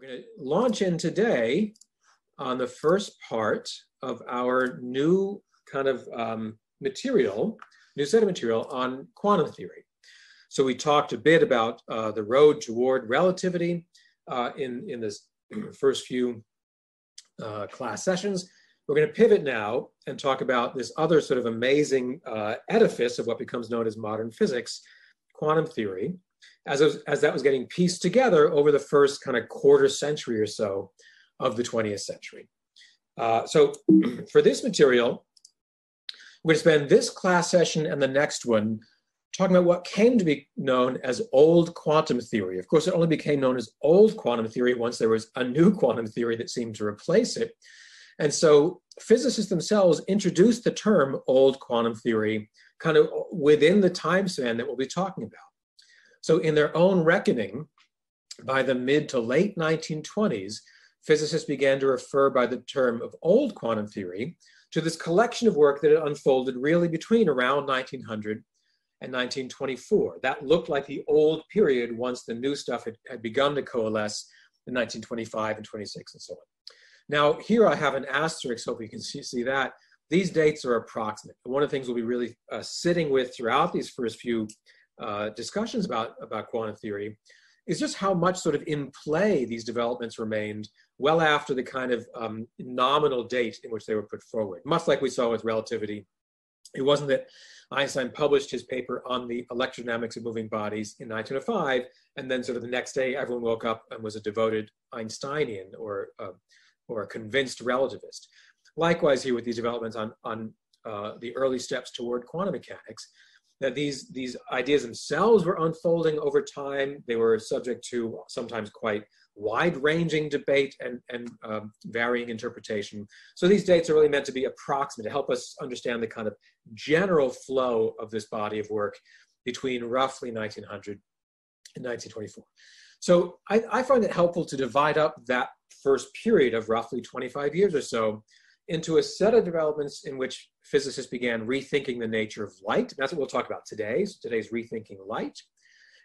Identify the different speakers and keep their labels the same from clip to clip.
Speaker 1: We're going to launch in today on the first part of our new kind of um, material, new set of material on quantum theory. So we talked a bit about uh, the road toward relativity uh, in, in this first few uh, class sessions. We're going to pivot now and talk about this other sort of amazing uh, edifice of what becomes known as modern physics, quantum theory as, as that was getting pieced together over the first kind of quarter century or so of the 20th century. Uh, so for this material, we're going to spend this class session and the next one talking about what came to be known as old quantum theory. Of course, it only became known as old quantum theory once there was a new quantum theory that seemed to replace it. And so physicists themselves introduced the term old quantum theory kind of within the time span that we'll be talking about. So, in their own reckoning, by the mid to late 1920s, physicists began to refer by the term of old quantum theory to this collection of work that had unfolded really between around 1900 and 1924. That looked like the old period once the new stuff had, had begun to coalesce in 1925 and 26 and so on. Now, here I have an asterisk, hope you can see, see that. These dates are approximate. One of the things we'll be really uh, sitting with throughout these first few uh, discussions about, about quantum theory is just how much sort of in play these developments remained well after the kind of um, nominal date in which they were put forward. Much like we saw with relativity, it wasn't that Einstein published his paper on the electrodynamics of moving bodies in 1905, and then sort of the next day everyone woke up and was a devoted Einsteinian or, uh, or a convinced relativist. Likewise here with these developments on, on uh, the early steps toward quantum mechanics, that these, these ideas themselves were unfolding over time. They were subject to sometimes quite wide-ranging debate and, and um, varying interpretation. So these dates are really meant to be approximate to help us understand the kind of general flow of this body of work between roughly 1900 and 1924. So I, I find it helpful to divide up that first period of roughly 25 years or so into a set of developments in which physicists began rethinking the nature of light. That's what we'll talk about today. So today's rethinking light.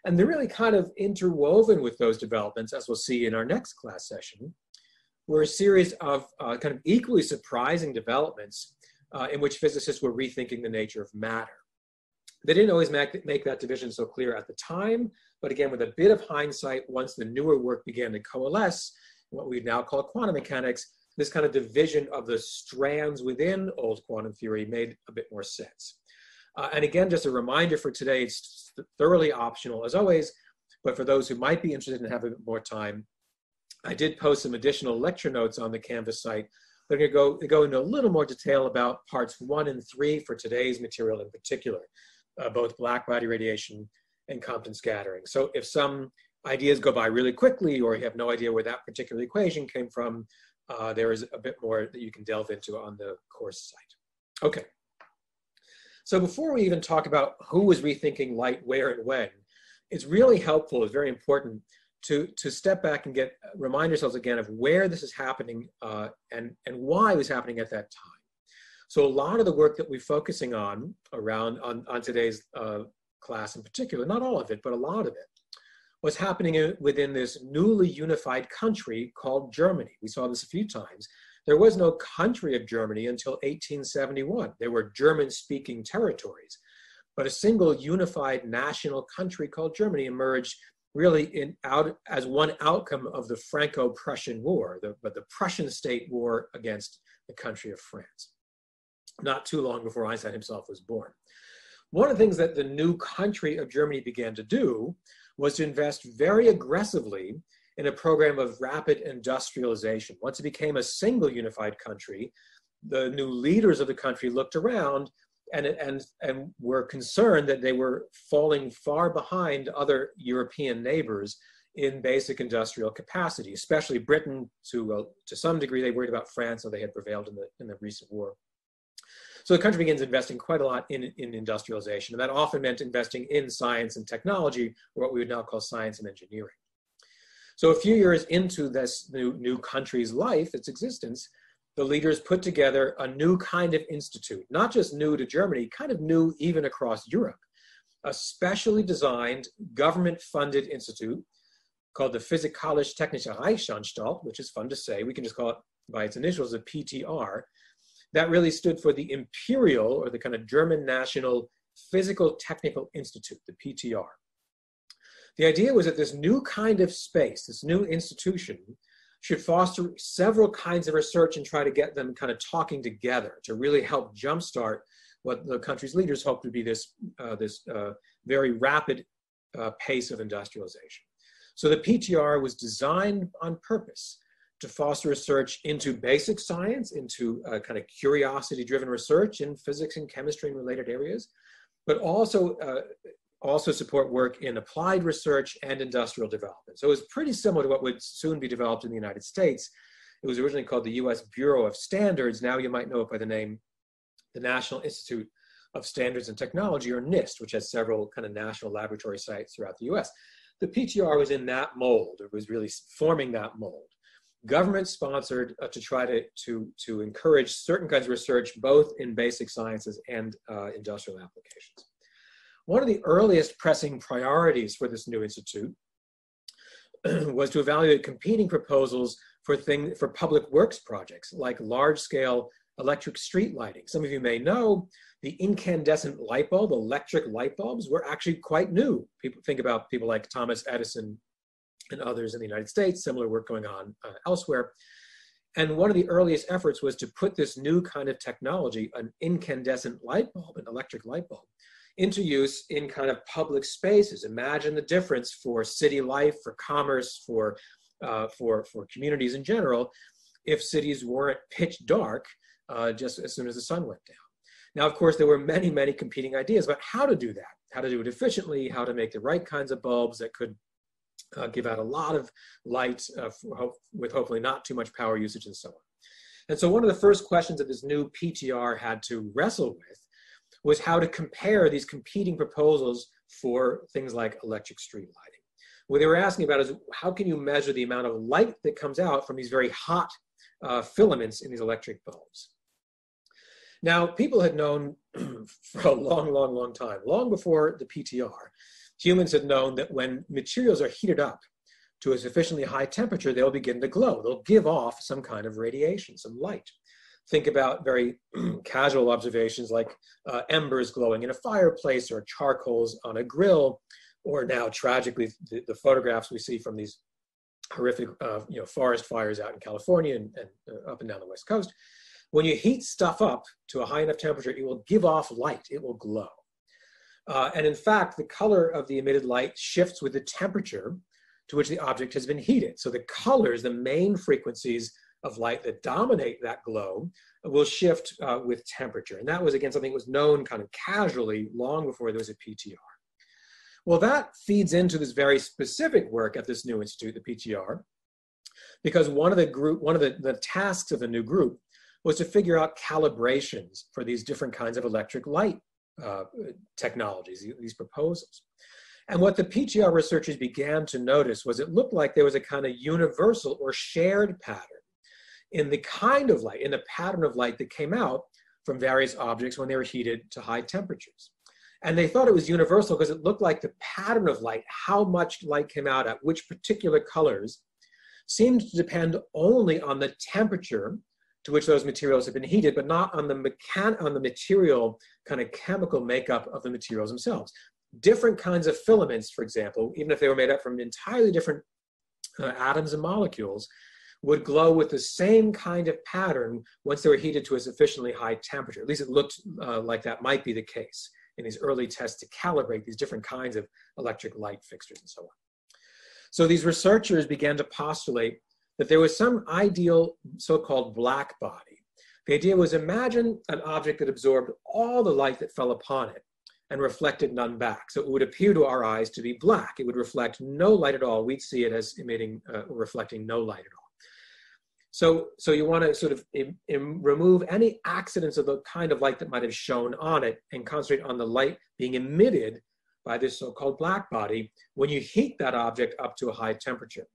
Speaker 1: And they're really kind of interwoven with those developments, as we'll see in our next class session, were a series of uh, kind of equally surprising developments uh, in which physicists were rethinking the nature of matter. They didn't always make, make that division so clear at the time, but again, with a bit of hindsight, once the newer work began to coalesce, what we now call quantum mechanics, this kind of division of the strands within old quantum theory made a bit more sense. Uh, and again, just a reminder for today, it's thoroughly optional as always, but for those who might be interested in having a bit more time, I did post some additional lecture notes on the Canvas site. They're going to go, go into a little more detail about parts one and three for today's material in particular, uh, both black body radiation and Compton scattering. So if some ideas go by really quickly or you have no idea where that particular equation came from, uh, there is a bit more that you can delve into on the course site. Okay. So before we even talk about who was rethinking light, where, and when, it's really helpful, it's very important to, to step back and get remind ourselves again of where this is happening uh, and, and why it was happening at that time. So a lot of the work that we're focusing on around on, on today's uh, class in particular, not all of it, but a lot of it, what's happening within this newly unified country called Germany. We saw this a few times. There was no country of Germany until 1871. There were German speaking territories. But a single unified national country called Germany emerged really in out as one outcome of the Franco-Prussian War, the, but the Prussian state war against the country of France. Not too long before Einstein himself was born. One of the things that the new country of Germany began to do was to invest very aggressively in a program of rapid industrialization. Once it became a single unified country, the new leaders of the country looked around and, and, and were concerned that they were falling far behind other European neighbors in basic industrial capacity, especially Britain. To, uh, to some degree, they worried about France, so they had prevailed in the, in the recent war. So the country begins investing quite a lot in, in industrialization, and that often meant investing in science and technology, or what we would now call science and engineering. So a few years into this new, new country's life, its existence, the leaders put together a new kind of institute, not just new to Germany, kind of new even across Europe, a specially designed government funded institute called the Physikalische Technische Reichsanstalt, which is fun to say. We can just call it by its initials, the PTR. That really stood for the Imperial or the kind of German National Physical Technical Institute, the PTR. The idea was that this new kind of space, this new institution, should foster several kinds of research and try to get them kind of talking together to really help jumpstart what the country's leaders hoped would be this, uh, this uh, very rapid uh, pace of industrialization. So the PTR was designed on purpose to foster research into basic science, into uh, kind of curiosity-driven research in physics and chemistry and related areas, but also uh, also support work in applied research and industrial development. So it was pretty similar to what would soon be developed in the United States. It was originally called the US Bureau of Standards. Now you might know it by the name the National Institute of Standards and Technology, or NIST, which has several kind of national laboratory sites throughout the US. The PTR was in that mold. It was really forming that mold. Government sponsored uh, to try to, to, to encourage certain kinds of research, both in basic sciences and uh, industrial applications. One of the earliest pressing priorities for this new institute was to evaluate competing proposals for, thing, for public works projects like large-scale electric street lighting. Some of you may know the incandescent light bulb, electric light bulbs, were actually quite new. People think about people like Thomas Edison and others in the United States, similar work going on uh, elsewhere. And one of the earliest efforts was to put this new kind of technology, an incandescent light bulb, an electric light bulb, into use in kind of public spaces. Imagine the difference for city life, for commerce, for, uh, for, for communities in general, if cities weren't pitch dark uh, just as soon as the sun went down. Now, of course, there were many, many competing ideas about how to do that, how to do it efficiently, how to make the right kinds of bulbs that could uh, give out a lot of light uh, hope, with hopefully not too much power usage and so on. And so one of the first questions that this new PTR had to wrestle with was how to compare these competing proposals for things like electric street lighting. What they were asking about is how can you measure the amount of light that comes out from these very hot uh, filaments in these electric bulbs? Now, people had known for a long, long, long time, long before the PTR, humans had known that when materials are heated up to a sufficiently high temperature, they'll begin to glow. They'll give off some kind of radiation, some light think about very casual observations like uh, embers glowing in a fireplace or charcoals on a grill, or now tragically the, the photographs we see from these horrific uh, you know, forest fires out in California and, and uh, up and down the West Coast. When you heat stuff up to a high enough temperature, it will give off light, it will glow. Uh, and in fact, the color of the emitted light shifts with the temperature to which the object has been heated. So the colors, the main frequencies of light that dominate that glow will shift uh, with temperature. And that was, again, something that was known kind of casually long before there was a PTR. Well, that feeds into this very specific work at this new institute, the PTR, because one of the group, one of the, the tasks of the new group was to figure out calibrations for these different kinds of electric light uh, technologies, these proposals. And what the PTR researchers began to notice was it looked like there was a kind of universal or shared pattern in the kind of light, in the pattern of light that came out from various objects when they were heated to high temperatures. And they thought it was universal because it looked like the pattern of light, how much light came out at which particular colors, seemed to depend only on the temperature to which those materials have been heated, but not on the mechan- on the material kind of chemical makeup of the materials themselves. Different kinds of filaments, for example, even if they were made up from entirely different uh, atoms and molecules, would glow with the same kind of pattern once they were heated to a sufficiently high temperature. At least it looked uh, like that might be the case in these early tests to calibrate these different kinds of electric light fixtures and so on. So these researchers began to postulate that there was some ideal so-called black body. The idea was imagine an object that absorbed all the light that fell upon it and reflected none back. So it would appear to our eyes to be black. It would reflect no light at all. We'd see it as emitting, uh, reflecting no light at all. So, so you want to sort of Im, Im remove any accidents of the kind of light that might have shone on it and concentrate on the light being emitted by this so-called black body when you heat that object up to a high temperature.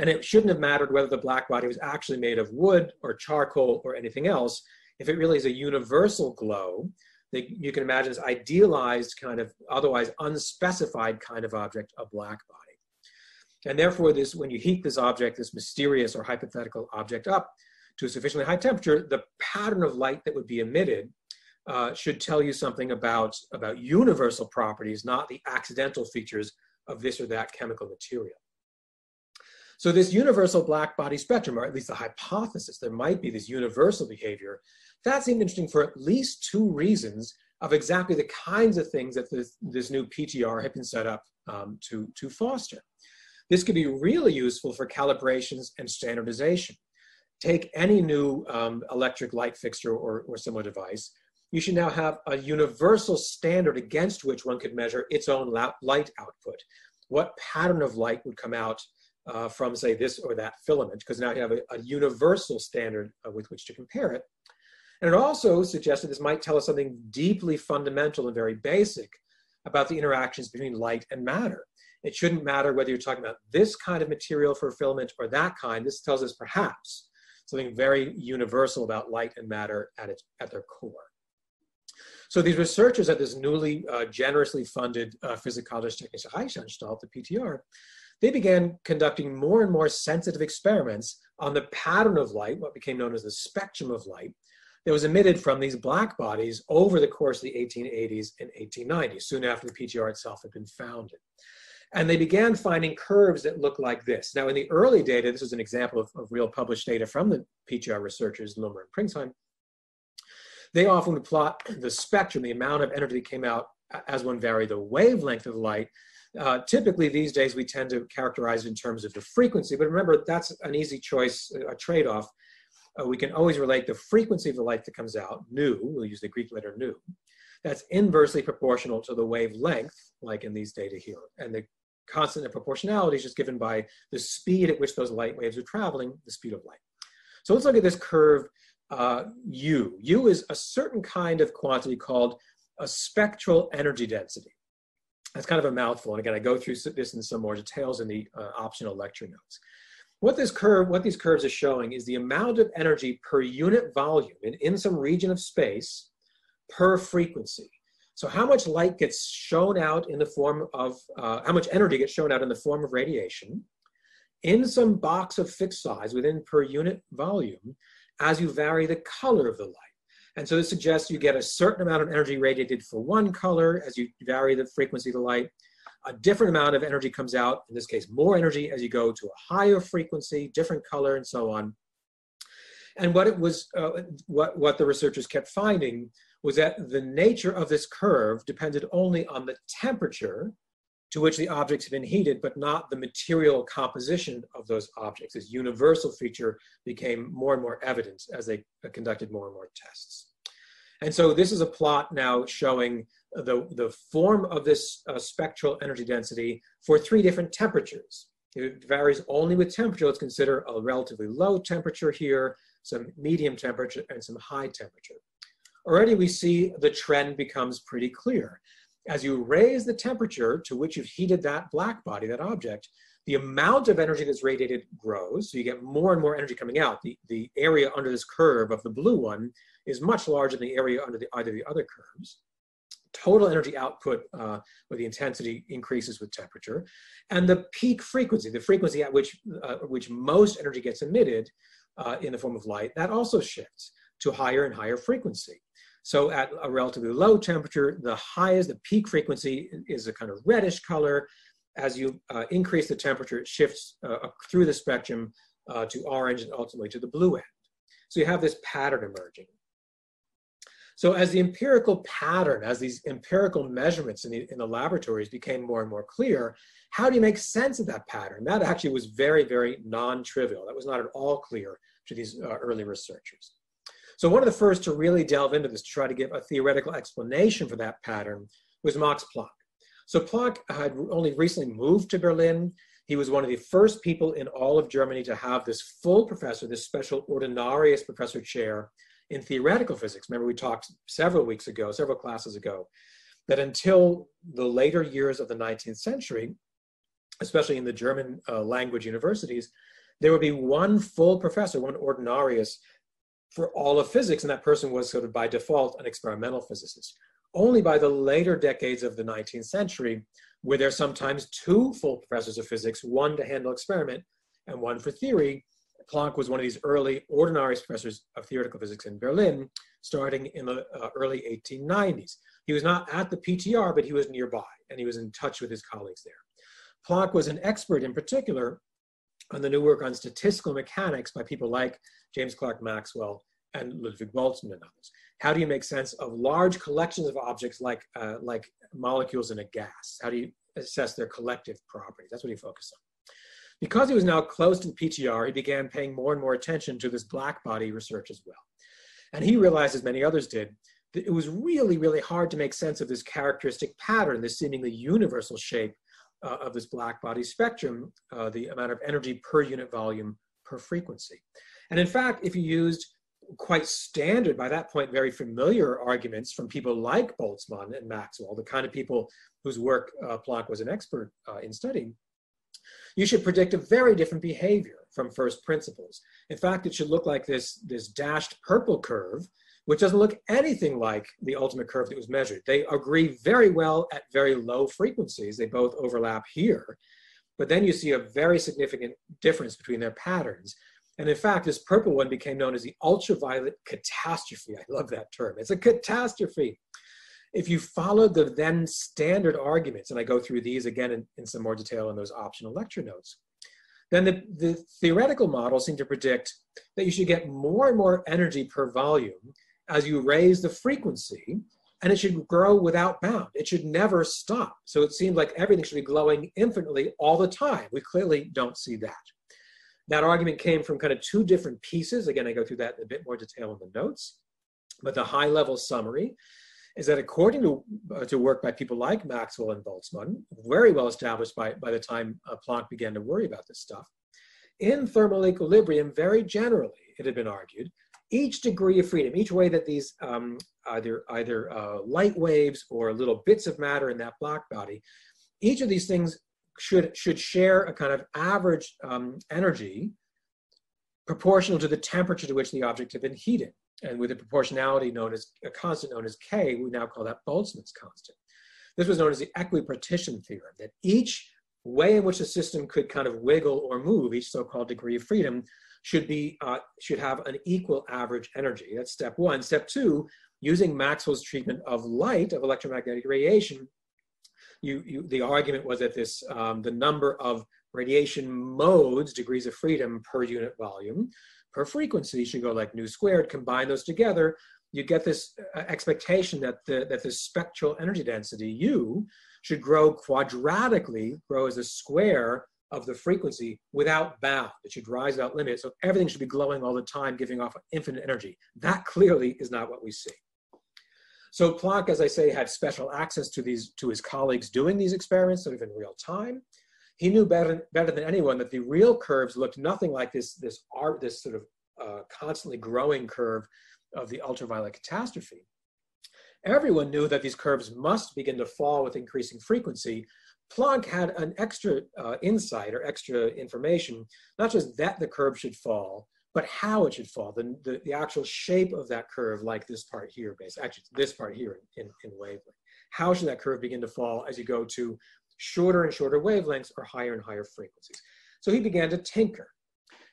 Speaker 1: And it shouldn't have mattered whether the black body was actually made of wood or charcoal or anything else. If it really is a universal glow, that you can imagine this idealized kind of otherwise unspecified kind of object, a black body. And therefore, this when you heat this object, this mysterious or hypothetical object up to a sufficiently high temperature, the pattern of light that would be emitted uh, should tell you something about, about universal properties, not the accidental features of this or that chemical material. So this universal black body spectrum, or at least the hypothesis there might be this universal behavior, that seemed interesting for at least two reasons of exactly the kinds of things that this, this new PTR had been set up um, to, to foster. This could be really useful for calibrations and standardization. Take any new um, electric light fixture or, or similar device, you should now have a universal standard against which one could measure its own light output. What pattern of light would come out uh, from, say, this or that filament, because now you have a, a universal standard uh, with which to compare it. And it also suggested this might tell us something deeply fundamental and very basic about the interactions between light and matter. It shouldn't matter whether you're talking about this kind of material for filament or that kind. This tells us perhaps something very universal about light and matter at, its, at their core. So these researchers at this newly uh, generously funded uh, Physikalische Reichsanstalt, the PTR, they began conducting more and more sensitive experiments on the pattern of light, what became known as the spectrum of light, that was emitted from these black bodies over the course of the 1880s and 1890s, soon after the PTR itself had been founded. And they began finding curves that look like this. Now, in the early data, this is an example of, of real published data from the PTR researchers, Lummer and Pringsheim. They often would plot the spectrum, the amount of energy that came out as one varied the wavelength of light. Uh, typically, these days, we tend to characterize in terms of the frequency, but remember, that's an easy choice, a trade off. Uh, we can always relate the frequency of the light that comes out, nu, we'll use the Greek letter nu, that's inversely proportional to the wavelength, like in these data here. And the constant of proportionality is just given by the speed at which those light waves are traveling, the speed of light. So let's look at this curve uh, U. U is a certain kind of quantity called a spectral energy density. That's kind of a mouthful. And again, I go through this in some more details in the uh, optional lecture notes. What this curve, what these curves are showing is the amount of energy per unit volume in, in some region of space per frequency. So how much light gets shown out in the form of, uh, how much energy gets shown out in the form of radiation in some box of fixed size within per unit volume as you vary the color of the light. And so this suggests you get a certain amount of energy radiated for one color as you vary the frequency of the light. A different amount of energy comes out, in this case, more energy as you go to a higher frequency, different color, and so on. And what it was, uh, what, what the researchers kept finding was that the nature of this curve depended only on the temperature to which the objects have been heated, but not the material composition of those objects. This universal feature became more and more evident as they conducted more and more tests. And so this is a plot now showing the, the form of this uh, spectral energy density for three different temperatures. It varies only with temperature. Let's consider a relatively low temperature here, some medium temperature, and some high temperature already we see the trend becomes pretty clear. As you raise the temperature to which you've heated that black body, that object, the amount of energy that's radiated grows, so you get more and more energy coming out. The, the area under this curve of the blue one is much larger than the area under the, either of the other curves. Total energy output uh, with the intensity increases with temperature. And the peak frequency, the frequency at which, uh, which most energy gets emitted uh, in the form of light, that also shifts to higher and higher frequency. So at a relatively low temperature, the highest, the peak frequency is a kind of reddish color. As you uh, increase the temperature, it shifts uh, through the spectrum uh, to orange and ultimately to the blue end. So you have this pattern emerging. So as the empirical pattern, as these empirical measurements in the, in the laboratories became more and more clear, how do you make sense of that pattern? That actually was very, very non-trivial. That was not at all clear to these uh, early researchers. So one of the first to really delve into this to try to give a theoretical explanation for that pattern was Max Planck. So Planck had only recently moved to Berlin. He was one of the first people in all of Germany to have this full professor, this special ordinarius professor chair in theoretical physics. Remember we talked several weeks ago, several classes ago, that until the later years of the 19th century, especially in the German uh, language universities, there would be one full professor, one ordinarius, for all of physics, and that person was sort of by default an experimental physicist. Only by the later decades of the 19th century were there sometimes two full professors of physics, one to handle experiment and one for theory. Planck was one of these early ordinary professors of theoretical physics in Berlin, starting in the uh, early 1890s. He was not at the PTR, but he was nearby, and he was in touch with his colleagues there. Planck was an expert in particular on the new work on statistical mechanics by people like James Clerk Maxwell and Ludwig Boltzmann and others. How do you make sense of large collections of objects like, uh, like molecules in a gas? How do you assess their collective properties? That's what he focused on. Because he was now close to the PTR, he began paying more and more attention to this black body research as well. And he realized, as many others did, that it was really, really hard to make sense of this characteristic pattern, this seemingly universal shape uh, of this black body spectrum, uh, the amount of energy per unit volume per frequency. And in fact, if you used quite standard, by that point, very familiar arguments from people like Boltzmann and Maxwell, the kind of people whose work uh, Planck was an expert uh, in studying, you should predict a very different behavior from first principles. In fact, it should look like this, this dashed purple curve, which doesn't look anything like the ultimate curve that was measured. They agree very well at very low frequencies. They both overlap here. But then you see a very significant difference between their patterns. And in fact, this purple one became known as the ultraviolet catastrophe. I love that term. It's a catastrophe. If you follow the then standard arguments, and I go through these again in, in some more detail in those optional lecture notes, then the, the theoretical models seem to predict that you should get more and more energy per volume as you raise the frequency, and it should grow without bound. It should never stop. So it seemed like everything should be glowing infinitely all the time. We clearly don't see that. That argument came from kind of two different pieces. Again, I go through that in a bit more detail in the notes. But the high level summary is that according to, uh, to work by people like Maxwell and Boltzmann, very well established by, by the time uh, Planck began to worry about this stuff, in thermal equilibrium, very generally, it had been argued, each degree of freedom, each way that these um, either, either uh, light waves or little bits of matter in that black body, each of these things should, should share a kind of average um, energy proportional to the temperature to which the object had been heated. And with a proportionality known as a constant known as K, we now call that Boltzmann's constant. This was known as the equipartition theorem, that each way in which the system could kind of wiggle or move, each so-called degree of freedom, should be uh, should have an equal average energy. That's step one. Step two, using Maxwell's treatment of light, of electromagnetic radiation, you, you the argument was that this um, the number of radiation modes, degrees of freedom per unit volume, per frequency should go like nu squared. Combine those together, you get this uh, expectation that the that the spectral energy density U should grow quadratically, grow as a square of the frequency without bound. It should rise without limit. So everything should be glowing all the time, giving off infinite energy. That clearly is not what we see. So Planck, as I say, had special access to these to his colleagues doing these experiments sort of in real time. He knew better, better than anyone that the real curves looked nothing like this, this art, this sort of uh, constantly growing curve of the ultraviolet catastrophe. Everyone knew that these curves must begin to fall with increasing frequency Planck had an extra uh, insight or extra information, not just that the curve should fall, but how it should fall, the, the, the actual shape of that curve, like this part here, basically, actually this part here in, in wavelength. How should that curve begin to fall as you go to shorter and shorter wavelengths or higher and higher frequencies? So he began to tinker.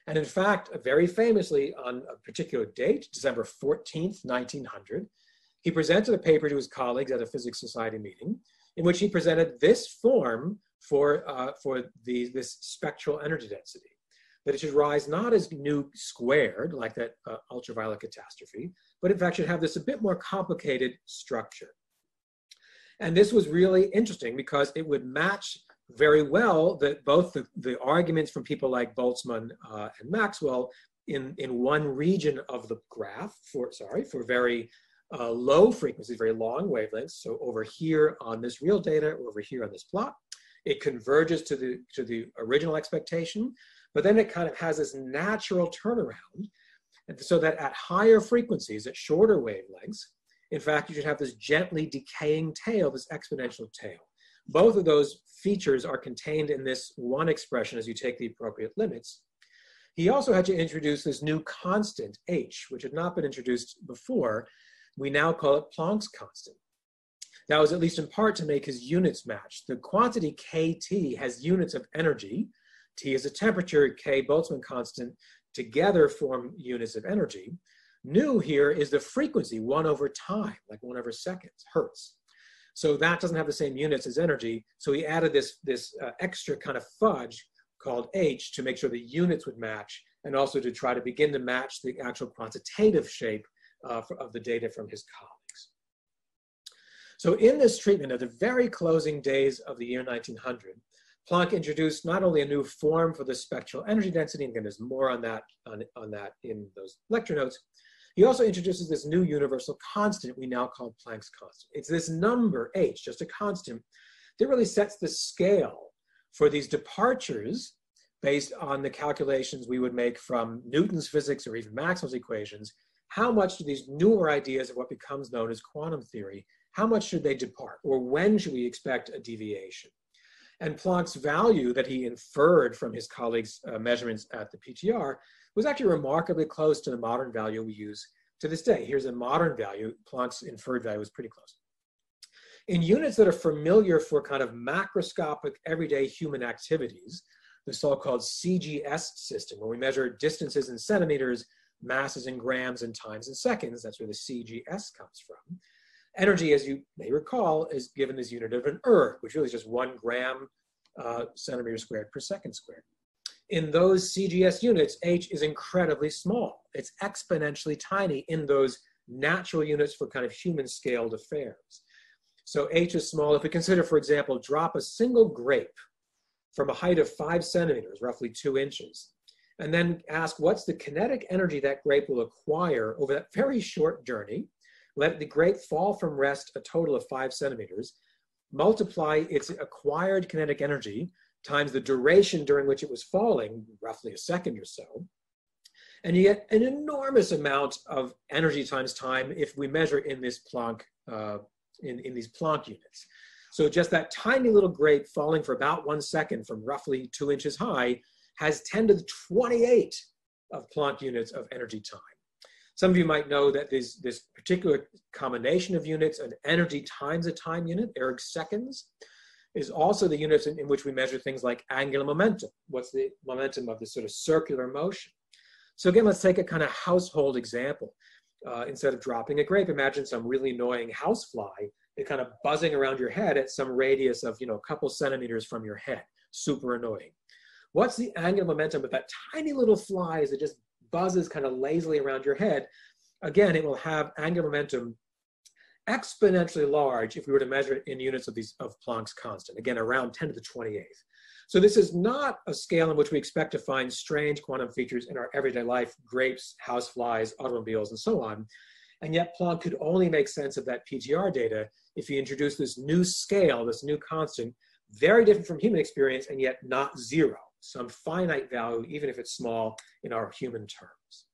Speaker 1: And in fact, very famously on a particular date, December 14th, 1900, he presented a paper to his colleagues at a physics society meeting in which he presented this form for, uh, for the, this spectral energy density, that it should rise not as nu squared, like that uh, ultraviolet catastrophe, but in fact should have this a bit more complicated structure. And this was really interesting because it would match very well that both the, the arguments from people like Boltzmann uh, and Maxwell in, in one region of the graph for, sorry, for very uh, low frequencies, very long wavelengths. So over here on this real data, over here on this plot, it converges to the, to the original expectation, but then it kind of has this natural turnaround so that at higher frequencies, at shorter wavelengths, in fact, you should have this gently decaying tail, this exponential tail. Both of those features are contained in this one expression as you take the appropriate limits. He also had to introduce this new constant, h, which had not been introduced before, we now call it Planck's constant. That was at least in part to make his units match. The quantity kT has units of energy. T is a temperature, K Boltzmann constant, together form units of energy. Nu here is the frequency, one over time, like one over seconds, hertz. So that doesn't have the same units as energy. So he added this, this uh, extra kind of fudge called H to make sure the units would match and also to try to begin to match the actual quantitative shape uh, for, of the data from his colleagues. So in this treatment, at the very closing days of the year 1900, Planck introduced not only a new form for the spectral energy density, and again, there's more on that, on, on that in those lecture notes, he also introduces this new universal constant we now call Planck's constant. It's this number, h, just a constant, that really sets the scale for these departures based on the calculations we would make from Newton's physics or even Maxwell's equations. How much do these newer ideas of what becomes known as quantum theory, how much should they depart? Or when should we expect a deviation? And Planck's value that he inferred from his colleagues' uh, measurements at the PTR was actually remarkably close to the modern value we use to this day. Here's a modern value. Planck's inferred value was pretty close. In units that are familiar for kind of macroscopic everyday human activities, the so-called CGS system, where we measure distances in centimeters, masses in grams, and times in seconds, that's where the CGS comes from. Energy, as you may recall, is given this unit of an erg, which really is just one gram uh, centimeter squared per second squared in those CGS units, H is incredibly small. It's exponentially tiny in those natural units for kind of human scaled affairs. So H is small. If we consider, for example, drop a single grape from a height of five centimeters, roughly two inches, and then ask what's the kinetic energy that grape will acquire over that very short journey, let the grape fall from rest a total of five centimeters, multiply its acquired kinetic energy times the duration during which it was falling, roughly a second or so. And you get an enormous amount of energy times time if we measure in this Planck, uh, in, in these Planck units. So just that tiny little grape falling for about one second from roughly two inches high has 10 to the 28 of Planck units of energy time. Some of you might know that this, this particular combination of units, an energy times a time unit, erg seconds, is also the units in, in, which we measure things like angular momentum. What's the momentum of this sort of circular motion? So again, let's take a kind of household example. Uh, instead of dropping a grape, imagine some really annoying housefly it kind of buzzing around your head at some radius of you know a couple centimeters from your head. Super annoying. What's the angular momentum of that tiny little fly as it just buzzes kind of lazily around your head? Again, it will have angular momentum exponentially large if we were to measure it in units of these of Planck's constant, again, around 10 to the 28th. So this is not a scale in which we expect to find strange quantum features in our everyday life, grapes, houseflies, automobiles, and so on. And yet Planck could only make sense of that PTR data if he introduced this new scale, this new constant, very different from human experience and yet not zero, some finite value, even if it's small in our human terms.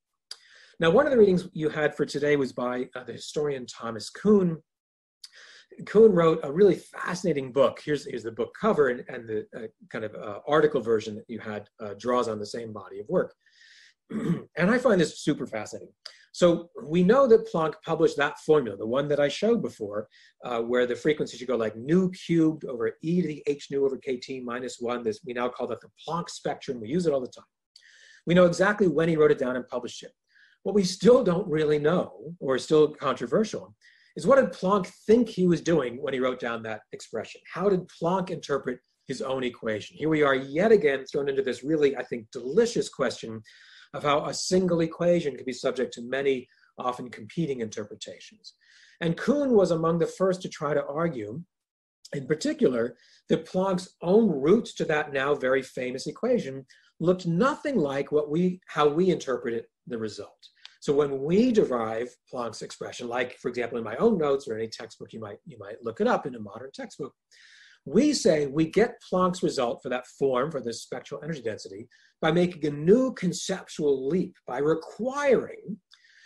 Speaker 1: Now, one of the readings you had for today was by uh, the historian Thomas Kuhn. Kuhn wrote a really fascinating book. Here's, here's the book cover, and, and the uh, kind of uh, article version that you had uh, draws on the same body of work. and I find this super fascinating. So we know that Planck published that formula, the one that I showed before, uh, where the frequency should go like nu cubed over e to the h nu over kt minus one. This we now call that the Planck spectrum. We use it all the time. We know exactly when he wrote it down and published it. What we still don't really know, or is still controversial, is what did Planck think he was doing when he wrote down that expression? How did Planck interpret his own equation? Here we are yet again thrown into this really, I think, delicious question of how a single equation could be subject to many, often competing interpretations. And Kuhn was among the first to try to argue, in particular, that Planck's own routes to that now very famous equation looked nothing like what we, how we interpreted the result. So when we derive Planck's expression, like for example in my own notes or any textbook you might you might look it up in a modern textbook, we say we get Planck's result for that form for this spectral energy density by making a new conceptual leap by requiring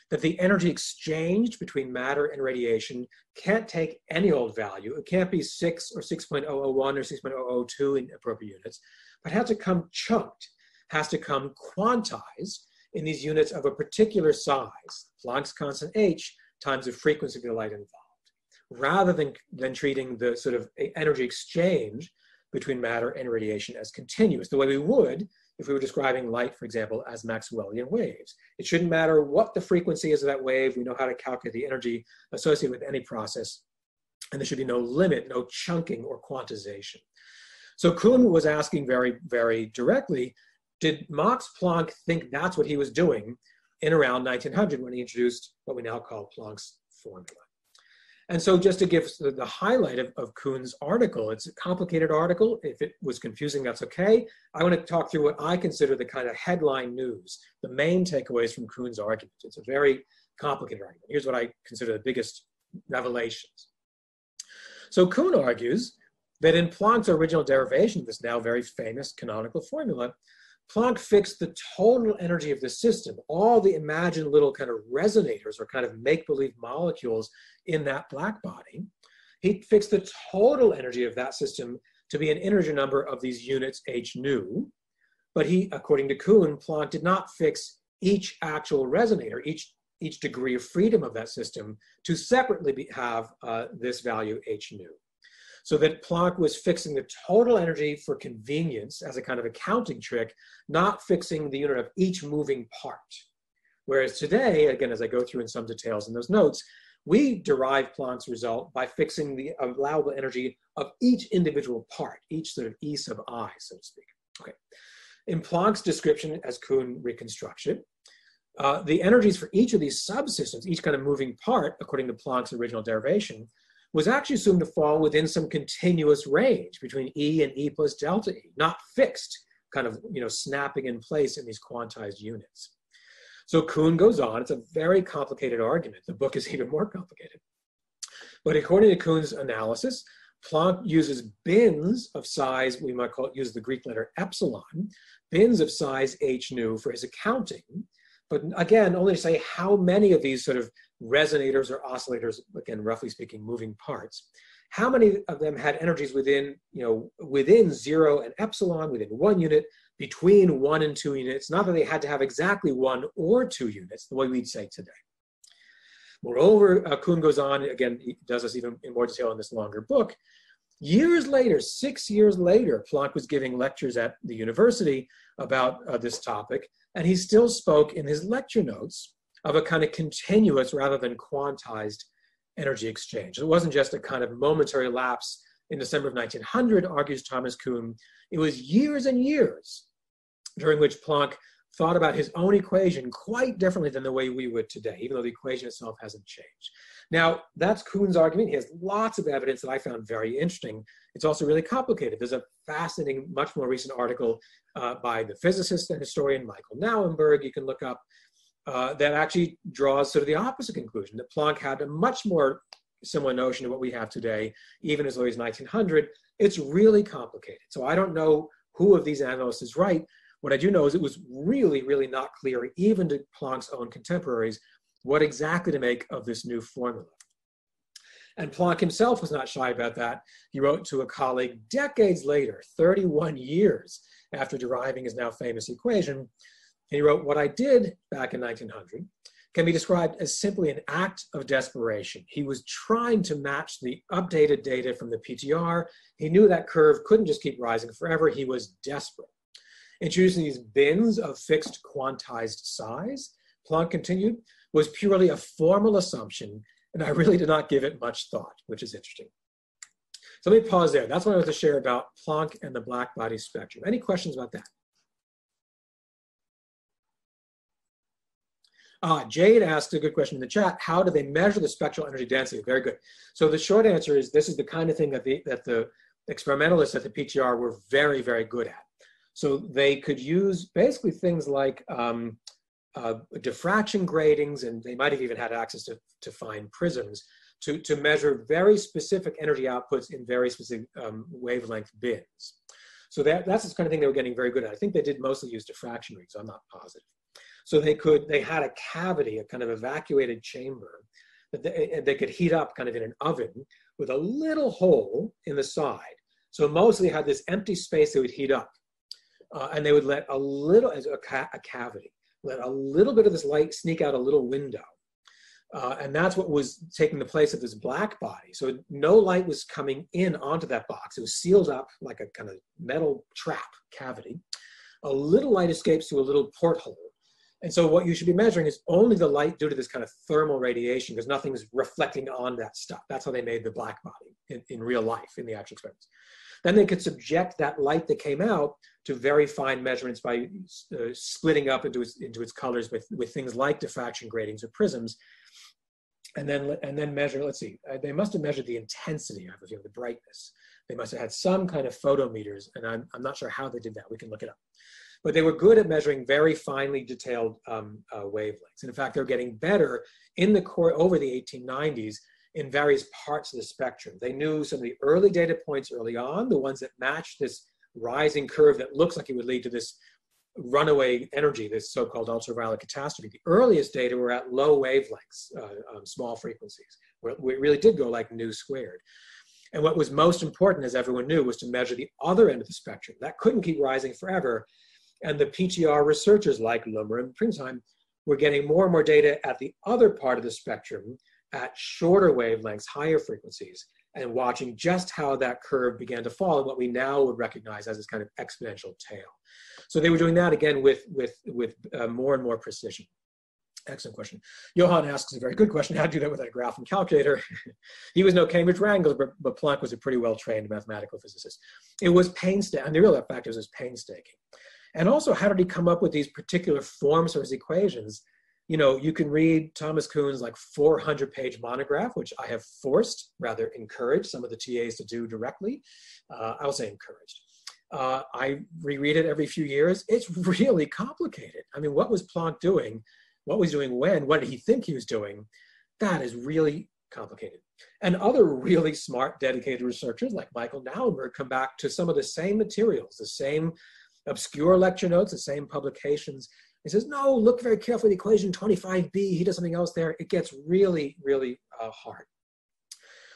Speaker 1: that the energy exchanged between matter and radiation can't take any old value. It can't be 6 or 6.001 or 6.002 in appropriate units, but has to come chunked, has to come quantized, in these units of a particular size, Planck's constant h times the frequency of the light involved. Rather than, than treating the sort of energy exchange between matter and radiation as continuous, the way we would if we were describing light, for example, as Maxwellian waves. It shouldn't matter what the frequency is of that wave. We know how to calculate the energy associated with any process. And there should be no limit, no chunking or quantization. So Kuhn was asking very, very directly, did Max Planck think that's what he was doing in around 1900 when he introduced what we now call Planck's formula? And so just to give the highlight of, of Kuhn's article, it's a complicated article. If it was confusing, that's okay. I want to talk through what I consider the kind of headline news, the main takeaways from Kuhn's argument. It's a very complicated argument. Here's what I consider the biggest revelations. So Kuhn argues that in Planck's original derivation of this now very famous canonical formula, Planck fixed the total energy of the system, all the imagined little kind of resonators or kind of make-believe molecules in that black body. He fixed the total energy of that system to be an integer number of these units h nu. But he, according to Kuhn, Planck did not fix each actual resonator, each, each degree of freedom of that system to separately be, have uh, this value h nu so that Planck was fixing the total energy for convenience as a kind of accounting trick, not fixing the unit of each moving part. Whereas today, again, as I go through in some details in those notes, we derive Planck's result by fixing the allowable energy of each individual part, each sort of E sub i, so to speak. Okay. In Planck's description, as Kuhn reconstructed, uh, the energies for each of these subsystems, each kind of moving part, according to Planck's original derivation, was actually assumed to fall within some continuous range between E and E plus delta E, not fixed, kind of you know snapping in place in these quantized units. So Kuhn goes on, it's a very complicated argument. The book is even more complicated. But according to Kuhn's analysis, Planck uses bins of size, we might call it, use the Greek letter epsilon, bins of size h nu for his accounting. But again, only to say how many of these sort of resonators or oscillators, again, roughly speaking, moving parts. How many of them had energies within, you know, within zero and epsilon, within one unit, between one and two units, not that they had to have exactly one or two units, the way we'd say today. Moreover, uh, Kuhn goes on, again, he does this even in more detail in this longer book. Years later, six years later, Planck was giving lectures at the university about uh, this topic, and he still spoke in his lecture notes of a kind of continuous rather than quantized energy exchange. It wasn't just a kind of momentary lapse in December of 1900, argues Thomas Kuhn. It was years and years during which Planck thought about his own equation quite differently than the way we would today, even though the equation itself hasn't changed. Now, that's Kuhn's argument. He has lots of evidence that I found very interesting. It's also really complicated. There's a fascinating, much more recent article uh, by the physicist and historian Michael Nauenberg you can look up uh, that actually draws sort of the opposite conclusion that Planck had a much more similar notion to what we have today, even as early as 1900. It's really complicated. So I don't know who of these analysts is right. What I do know is it was really, really not clear, even to Planck's own contemporaries, what exactly to make of this new formula. And Planck himself was not shy about that. He wrote to a colleague decades later, 31 years after deriving his now famous equation, he wrote, What I did back in 1900 can be described as simply an act of desperation. He was trying to match the updated data from the PTR. He knew that curve couldn't just keep rising forever. He was desperate. Introducing these bins of fixed quantized size, Planck continued, was purely a formal assumption, and I really did not give it much thought, which is interesting. So let me pause there. That's what I want to share about Planck and the black body spectrum. Any questions about that? Uh, Jade asked a good question in the chat. How do they measure the spectral energy density? Very good. So the short answer is this is the kind of thing that the, that the experimentalists at the PTR were very, very good at. So they could use basically things like um, uh, diffraction gratings, and they might have even had access to, to fine prisms to, to measure very specific energy outputs in very specific um, wavelength bins. So that, that's the kind of thing they were getting very good at. I think they did mostly use diffraction rings, I'm not positive. So they could, they had a cavity, a kind of evacuated chamber that they, they could heat up kind of in an oven with a little hole in the side. So mostly had this empty space they would heat up. Uh, and they would let a little, as a, ca a cavity, let a little bit of this light sneak out a little window. Uh, and that's what was taking the place of this black body. So no light was coming in onto that box. It was sealed up like a kind of metal trap cavity. A little light escapes through a little porthole. And so what you should be measuring is only the light due to this kind of thermal radiation because nothing's reflecting on that stuff. That's how they made the black body in, in real life, in the actual experiments. Then they could subject that light that came out to very fine measurements by uh, splitting up into its, into its colors with, with things like diffraction gratings or prisms and then and then measure. Let's see, uh, they must have measured the intensity. Feeling the brightness. They must have had some kind of photometers, and I'm I'm not sure how they did that. We can look it up. But they were good at measuring very finely detailed um, uh, wavelengths. And in fact, they're getting better in the core over the 1890s in various parts of the spectrum. They knew some of the early data points early on, the ones that matched this rising curve that looks like it would lead to this runaway energy, this so-called ultraviolet catastrophe. The earliest data were at low wavelengths, uh, um, small frequencies, where it really did go like nu squared. And what was most important, as everyone knew, was to measure the other end of the spectrum. That couldn't keep rising forever. And the PTR researchers like Lummer and Pringsheim were getting more and more data at the other part of the spectrum at shorter wavelengths, higher frequencies, and watching just how that curve began to fall and what we now would recognize as this kind of exponential tail. So they were doing that again with, with, with uh, more and more precision. Excellent question. Johan asks a very good question. How to do that with a graph and calculator? he was no Cambridge Wrangler, but, but Planck was a pretty well-trained mathematical physicist. It was painstaking, and the real fact is it was painstaking. And also, how did he come up with these particular forms for his equations you know, you can read Thomas Kuhn's like 400 page monograph, which I have forced, rather encouraged some of the TAs to do directly. Uh, I'll say encouraged. Uh, I reread it every few years. It's really complicated. I mean, what was Planck doing? What was doing when? What did he think he was doing? That is really complicated. And other really smart, dedicated researchers like Michael Nauenberg come back to some of the same materials, the same obscure lecture notes, the same publications, he says, no, look very carefully at equation 25b. He does something else there. It gets really, really uh, hard.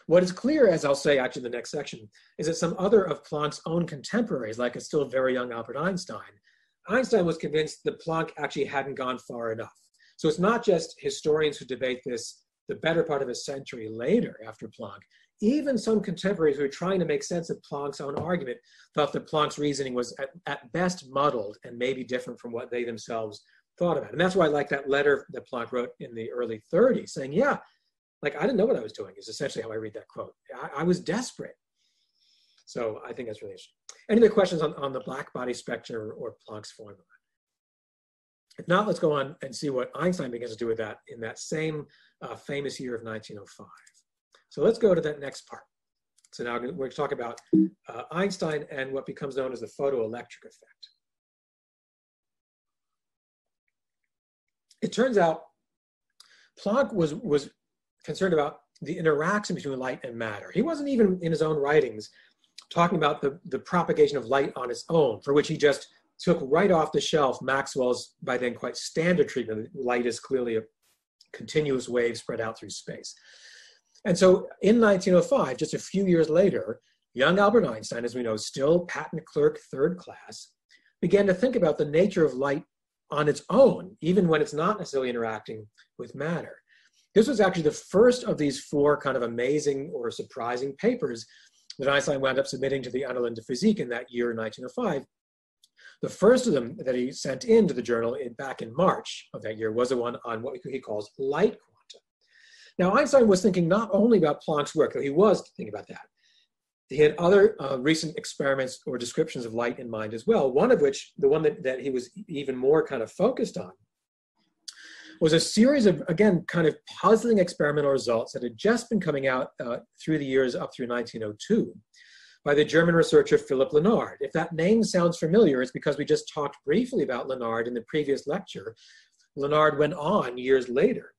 Speaker 1: What is clear, as I'll say actually in the next section, is that some other of Planck's own contemporaries, like a still very young Albert Einstein, Einstein was convinced that Planck actually hadn't gone far enough. So it's not just historians who debate this the better part of a century later after Planck even some contemporaries who were trying to make sense of Planck's own argument thought that Planck's reasoning was at, at best muddled and maybe different from what they themselves thought about. And that's why I like that letter that Planck wrote in the early 30s saying, yeah, like I didn't know what I was doing is essentially how I read that quote. I, I was desperate. So I think that's really interesting. Any other questions on, on the black body spectrum or, Planck's formula? If not, let's go on and see what Einstein begins to do with that in that same uh, famous year of 1905. So let's go to that next part. So now we're going to talk about uh, Einstein and what becomes known as the photoelectric effect. It turns out Planck was, was concerned about the interaction between light and matter. He wasn't even in his own writings talking about the, the propagation of light on its own, for which he just took right off the shelf Maxwell's by then quite standard treatment. Light is clearly a continuous wave spread out through space. And so in 1905, just a few years later, young Albert Einstein, as we know, still patent clerk third class, began to think about the nature of light on its own, even when it's not necessarily interacting with matter. This was actually the first of these four kind of amazing or surprising papers that Einstein wound up submitting to the Annalen der Physik in that year, 1905. The first of them that he sent in to the journal in, back in March of that year was the one on what he calls light now, Einstein was thinking not only about Planck's work, though he was thinking about that. He had other uh, recent experiments or descriptions of light in mind as well, one of which, the one that, that he was even more kind of focused on, was a series of, again, kind of puzzling experimental results that had just been coming out uh, through the years up through 1902 by the German researcher Philipp Lenard. If that name sounds familiar, it's because we just talked briefly about Lenard in the previous lecture. Lenard went on years later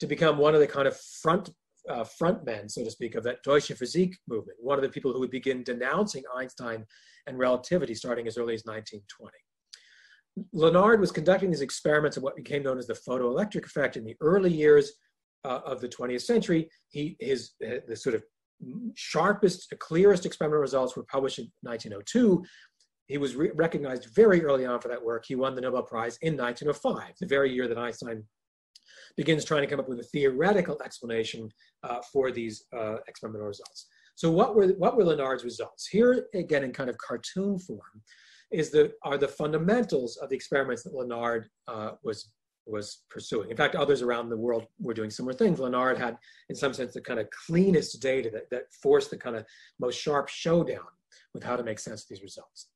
Speaker 1: to become one of the kind of front uh, frontmen, so to speak, of that Deutsche Physik movement, one of the people who would begin denouncing Einstein and relativity starting as early as 1920. Lenard was conducting these experiments of what became known as the photoelectric effect in the early years uh, of the 20th century. He, his, uh, the sort of sharpest, clearest experimental results were published in 1902. He was re recognized very early on for that work. He won the Nobel Prize in 1905, the very year that Einstein begins trying to come up with a theoretical explanation uh, for these uh, experimental results. So what were, what were Lenard's results? Here, again, in kind of cartoon form, is the, are the fundamentals of the experiments that Lenard uh, was, was pursuing. In fact, others around the world were doing similar things. Lenard had, in some sense, the kind of cleanest data that, that forced the kind of most sharp showdown with how to make sense of these results.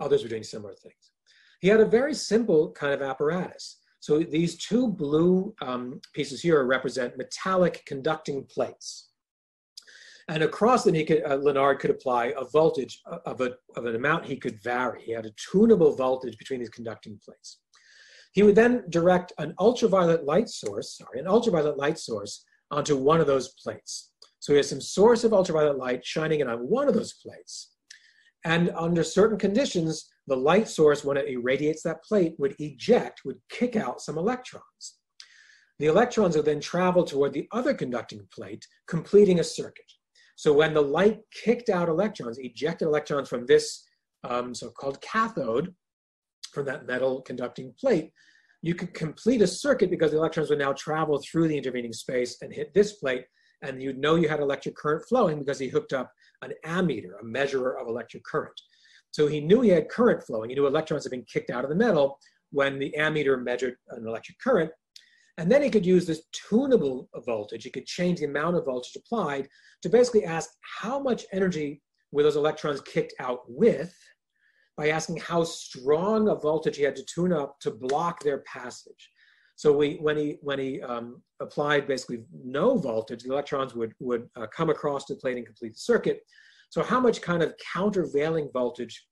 Speaker 1: Others were doing similar things. He had a very simple kind of apparatus. So these two blue um, pieces here represent metallic conducting plates. And across them, he could, uh, Lenard could apply a voltage of, a, of an amount he could vary. He had a tunable voltage between these conducting plates. He would then direct an ultraviolet light source, sorry, an ultraviolet light source onto one of those plates. So he has some source of ultraviolet light shining in on one of those plates. And under certain conditions, the light source, when it irradiates that plate, would eject, would kick out some electrons. The electrons would then travel toward the other conducting plate, completing a circuit. So when the light kicked out electrons, ejected electrons from this um, so-called cathode, from that metal conducting plate, you could complete a circuit because the electrons would now travel through the intervening space and hit this plate, and you'd know you had electric current flowing because he hooked up an ammeter, a measurer of electric current. So he knew he had current flowing. He knew electrons had been kicked out of the metal when the ammeter measured an electric current. And then he could use this tunable voltage. He could change the amount of voltage applied to basically ask how much energy were those electrons kicked out with by asking how strong a voltage he had to tune up to block their passage. So we, when he, when he um, applied basically no voltage, the electrons would, would uh, come across the plate and complete the circuit. So how much kind of countervailing voltage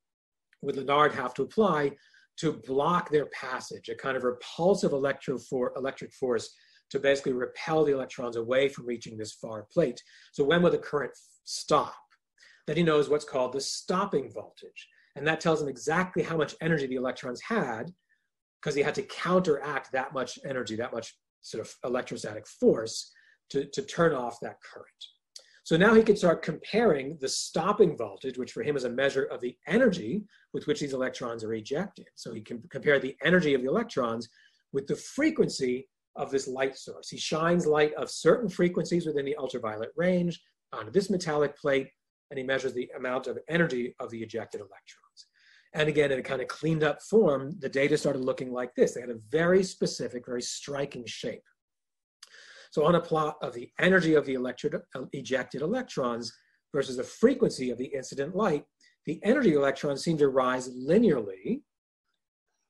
Speaker 1: would Lenard have to apply to block their passage, a kind of repulsive for, electric force to basically repel the electrons away from reaching this far plate. So when will the current stop? Then he knows what's called the stopping voltage. And that tells him exactly how much energy the electrons had because he had to counteract that much energy, that much sort of electrostatic force to, to turn off that current. So now he could start comparing the stopping voltage, which for him is a measure of the energy with which these electrons are ejected. So he can compare the energy of the electrons with the frequency of this light source. He shines light of certain frequencies within the ultraviolet range onto this metallic plate, and he measures the amount of energy of the ejected electrons. And again, in a kind of cleaned up form, the data started looking like this. They had a very specific, very striking shape. So on a plot of the energy of the ejected electrons versus the frequency of the incident light, the energy of electrons seem to rise linearly,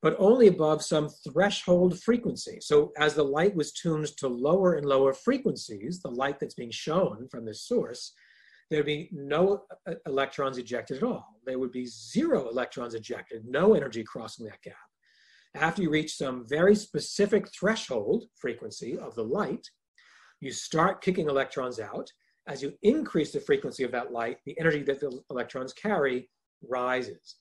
Speaker 1: but only above some threshold frequency. So as the light was tuned to lower and lower frequencies, the light that's being shown from this source, there'd be no uh, electrons ejected at all. There would be zero electrons ejected, no energy crossing that gap. After you reach some very specific threshold frequency of the light, you start kicking electrons out. As you increase the frequency of that light, the energy that the electrons carry rises.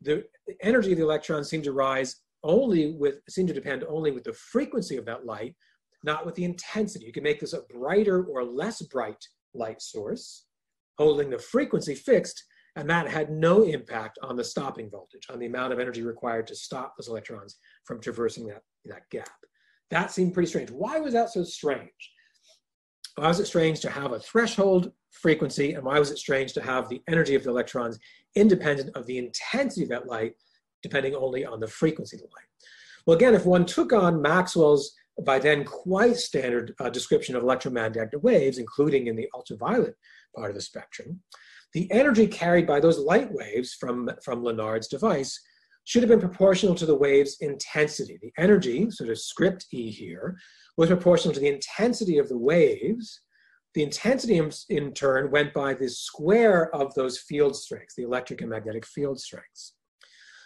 Speaker 1: The energy of the electrons seem to rise only with, seem to depend only with the frequency of that light, not with the intensity. You can make this a brighter or less bright light source, holding the frequency fixed, and that had no impact on the stopping voltage, on the amount of energy required to stop those electrons from traversing that, that gap. That seemed pretty strange. Why was that so strange? Why was it strange to have a threshold frequency, and why was it strange to have the energy of the electrons independent of the intensity of that light, depending only on the frequency of the light? Well, again, if one took on Maxwell's by then quite standard uh, description of electromagnetic waves, including in the ultraviolet part of the spectrum, the energy carried by those light waves from, from Lenard's device should have been proportional to the wave's intensity. The energy, sort of script E here, was proportional to the intensity of the waves. The intensity in, turn went by the square of those field strengths, the electric and magnetic field strengths.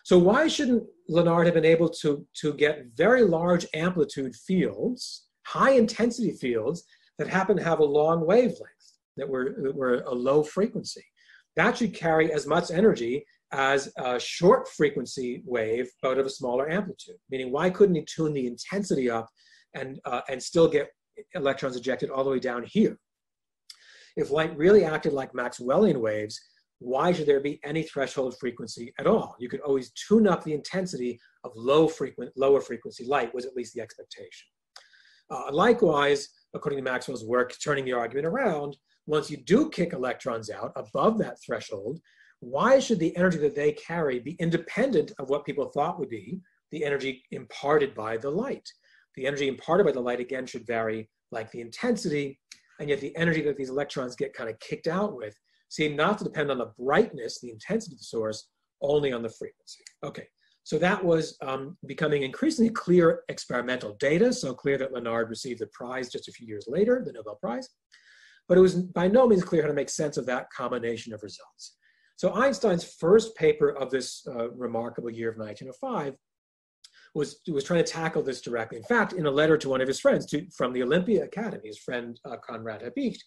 Speaker 1: So why shouldn't Lenard have been able to, to get very large amplitude fields, high intensity fields that happen to have a long wavelength, that were, that were a low frequency? That should carry as much energy as a short frequency wave, but of a smaller amplitude. Meaning, why couldn't he tune the intensity up and, uh, and still get electrons ejected all the way down here. If light really acted like Maxwellian waves, why should there be any threshold frequency at all? You could always tune up the intensity of low frequent, lower frequency light was at least the expectation. Uh, likewise, according to Maxwell's work, turning the argument around, once you do kick electrons out above that threshold, why should the energy that they carry be independent of what people thought would be the energy imparted by the light? The energy imparted by the light, again, should vary like the intensity, and yet the energy that these electrons get kind of kicked out with seem not to depend on the brightness, the intensity of the source, only on the frequency. Okay, so that was um, becoming increasingly clear experimental data, so clear that Lenard received the prize just a few years later, the Nobel Prize. But it was by no means clear how to make sense of that combination of results. So Einstein's first paper of this uh, remarkable year of 1905 was, was trying to tackle this directly. In fact, in a letter to one of his friends to, from the Olympia Academy, his friend uh, Conrad Habicht,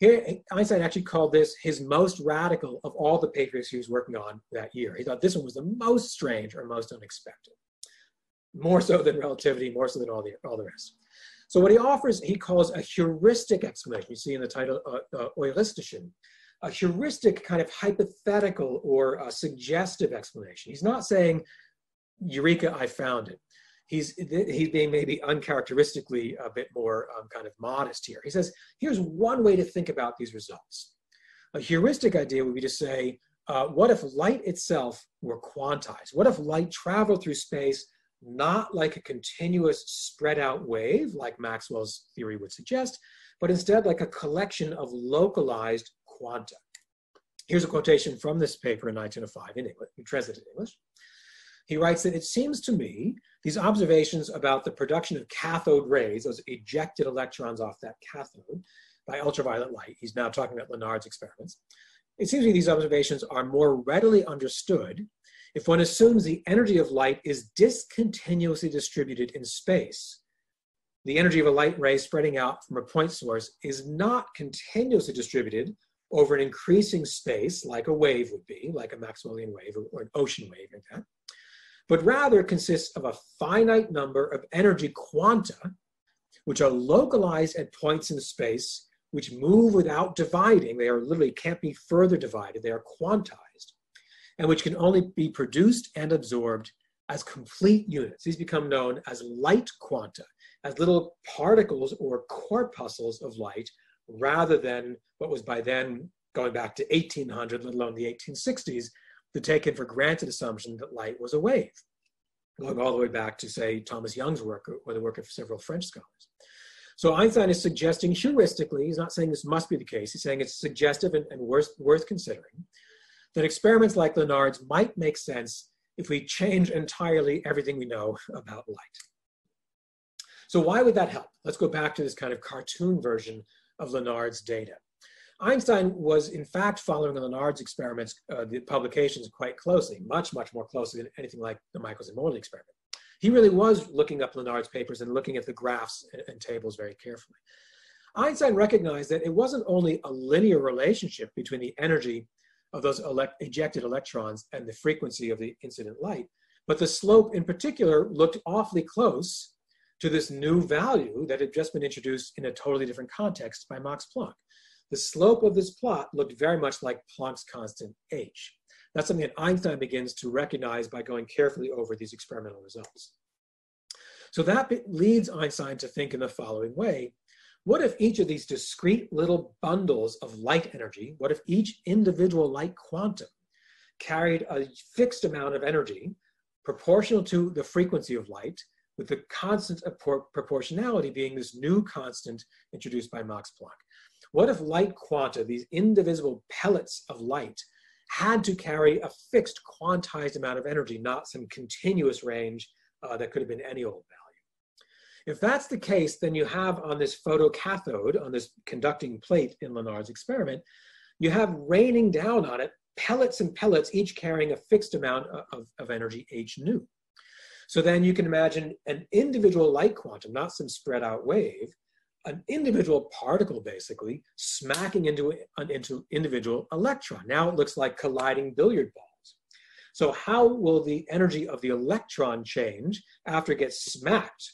Speaker 1: here, Einstein actually called this his most radical of all the papers he was working on that year. He thought this one was the most strange or most unexpected, more so than relativity, more so than all the, all the rest. So what he offers, he calls a heuristic explanation. You see in the title, uh, uh, a heuristic kind of hypothetical or suggestive explanation. He's not saying, Eureka, I found it he's he's being maybe uncharacteristically a bit more um, kind of modest here. He says, here's one way to think about these results. A heuristic idea would be to say, uh, what if light itself were quantized? What if light traveled through space not like a continuous spread out wave, like Maxwell's theory would suggest, but instead like a collection of localized quanta? Here's a quotation from this paper in 1905 in English, translated in English. He writes that it seems to me these observations about the production of cathode rays, those ejected electrons off that cathode by ultraviolet light, he's now talking about Lenard's experiments. It seems to me these observations are more readily understood if one assumes the energy of light is discontinuously distributed in space. The energy of a light ray spreading out from a point source is not continuously distributed over an increasing space like a wave would be, like a Maxwellian wave or, or an ocean wave like that but rather consists of a finite number of energy quanta, which are localized at points in space, which move without dividing. They are literally can't be further divided. They are quantized, and which can only be produced and absorbed as complete units. These become known as light quanta, as little particles or corpuscles of light, rather than what was by then going back to 1800, let alone the 1860s, the taken for granted assumption that light was a wave, going all the way back to, say, Thomas Young's work or the work of several French scholars. So Einstein is suggesting heuristically, he's not saying this must be the case, he's saying it's suggestive and, and worth, worth considering, that experiments like Lenard's might make sense if we change entirely everything we know about light. So why would that help? Let's go back to this kind of cartoon version of Lenard's data. Einstein was in fact following Lenard's experiments, uh, the publications quite closely, much, much more closely than anything like the Michelson Morley experiment. He really was looking up Lenard's papers and looking at the graphs and, and tables very carefully. Einstein recognized that it wasn't only a linear relationship between the energy of those elect ejected electrons and the frequency of the incident light, but the slope in particular looked awfully close to this new value that had just been introduced in a totally different context by Max Planck. The slope of this plot looked very much like Planck's constant h. That's something that Einstein begins to recognize by going carefully over these experimental results. So that leads Einstein to think in the following way. What if each of these discrete little bundles of light energy, what if each individual light quantum carried a fixed amount of energy proportional to the frequency of light, with the constant of proportionality being this new constant introduced by Max Planck. What if light quanta, these indivisible pellets of light, had to carry a fixed quantized amount of energy, not some continuous range uh, that could have been any old value? If that's the case, then you have on this photocathode, on this conducting plate in Lenard's experiment, you have raining down on it pellets and pellets, each carrying a fixed amount of, of energy, h nu. So then you can imagine an individual light quantum, not some spread out wave, an individual particle basically smacking into an into individual electron. Now it looks like colliding billiard balls. So how will the energy of the electron change after it gets smacked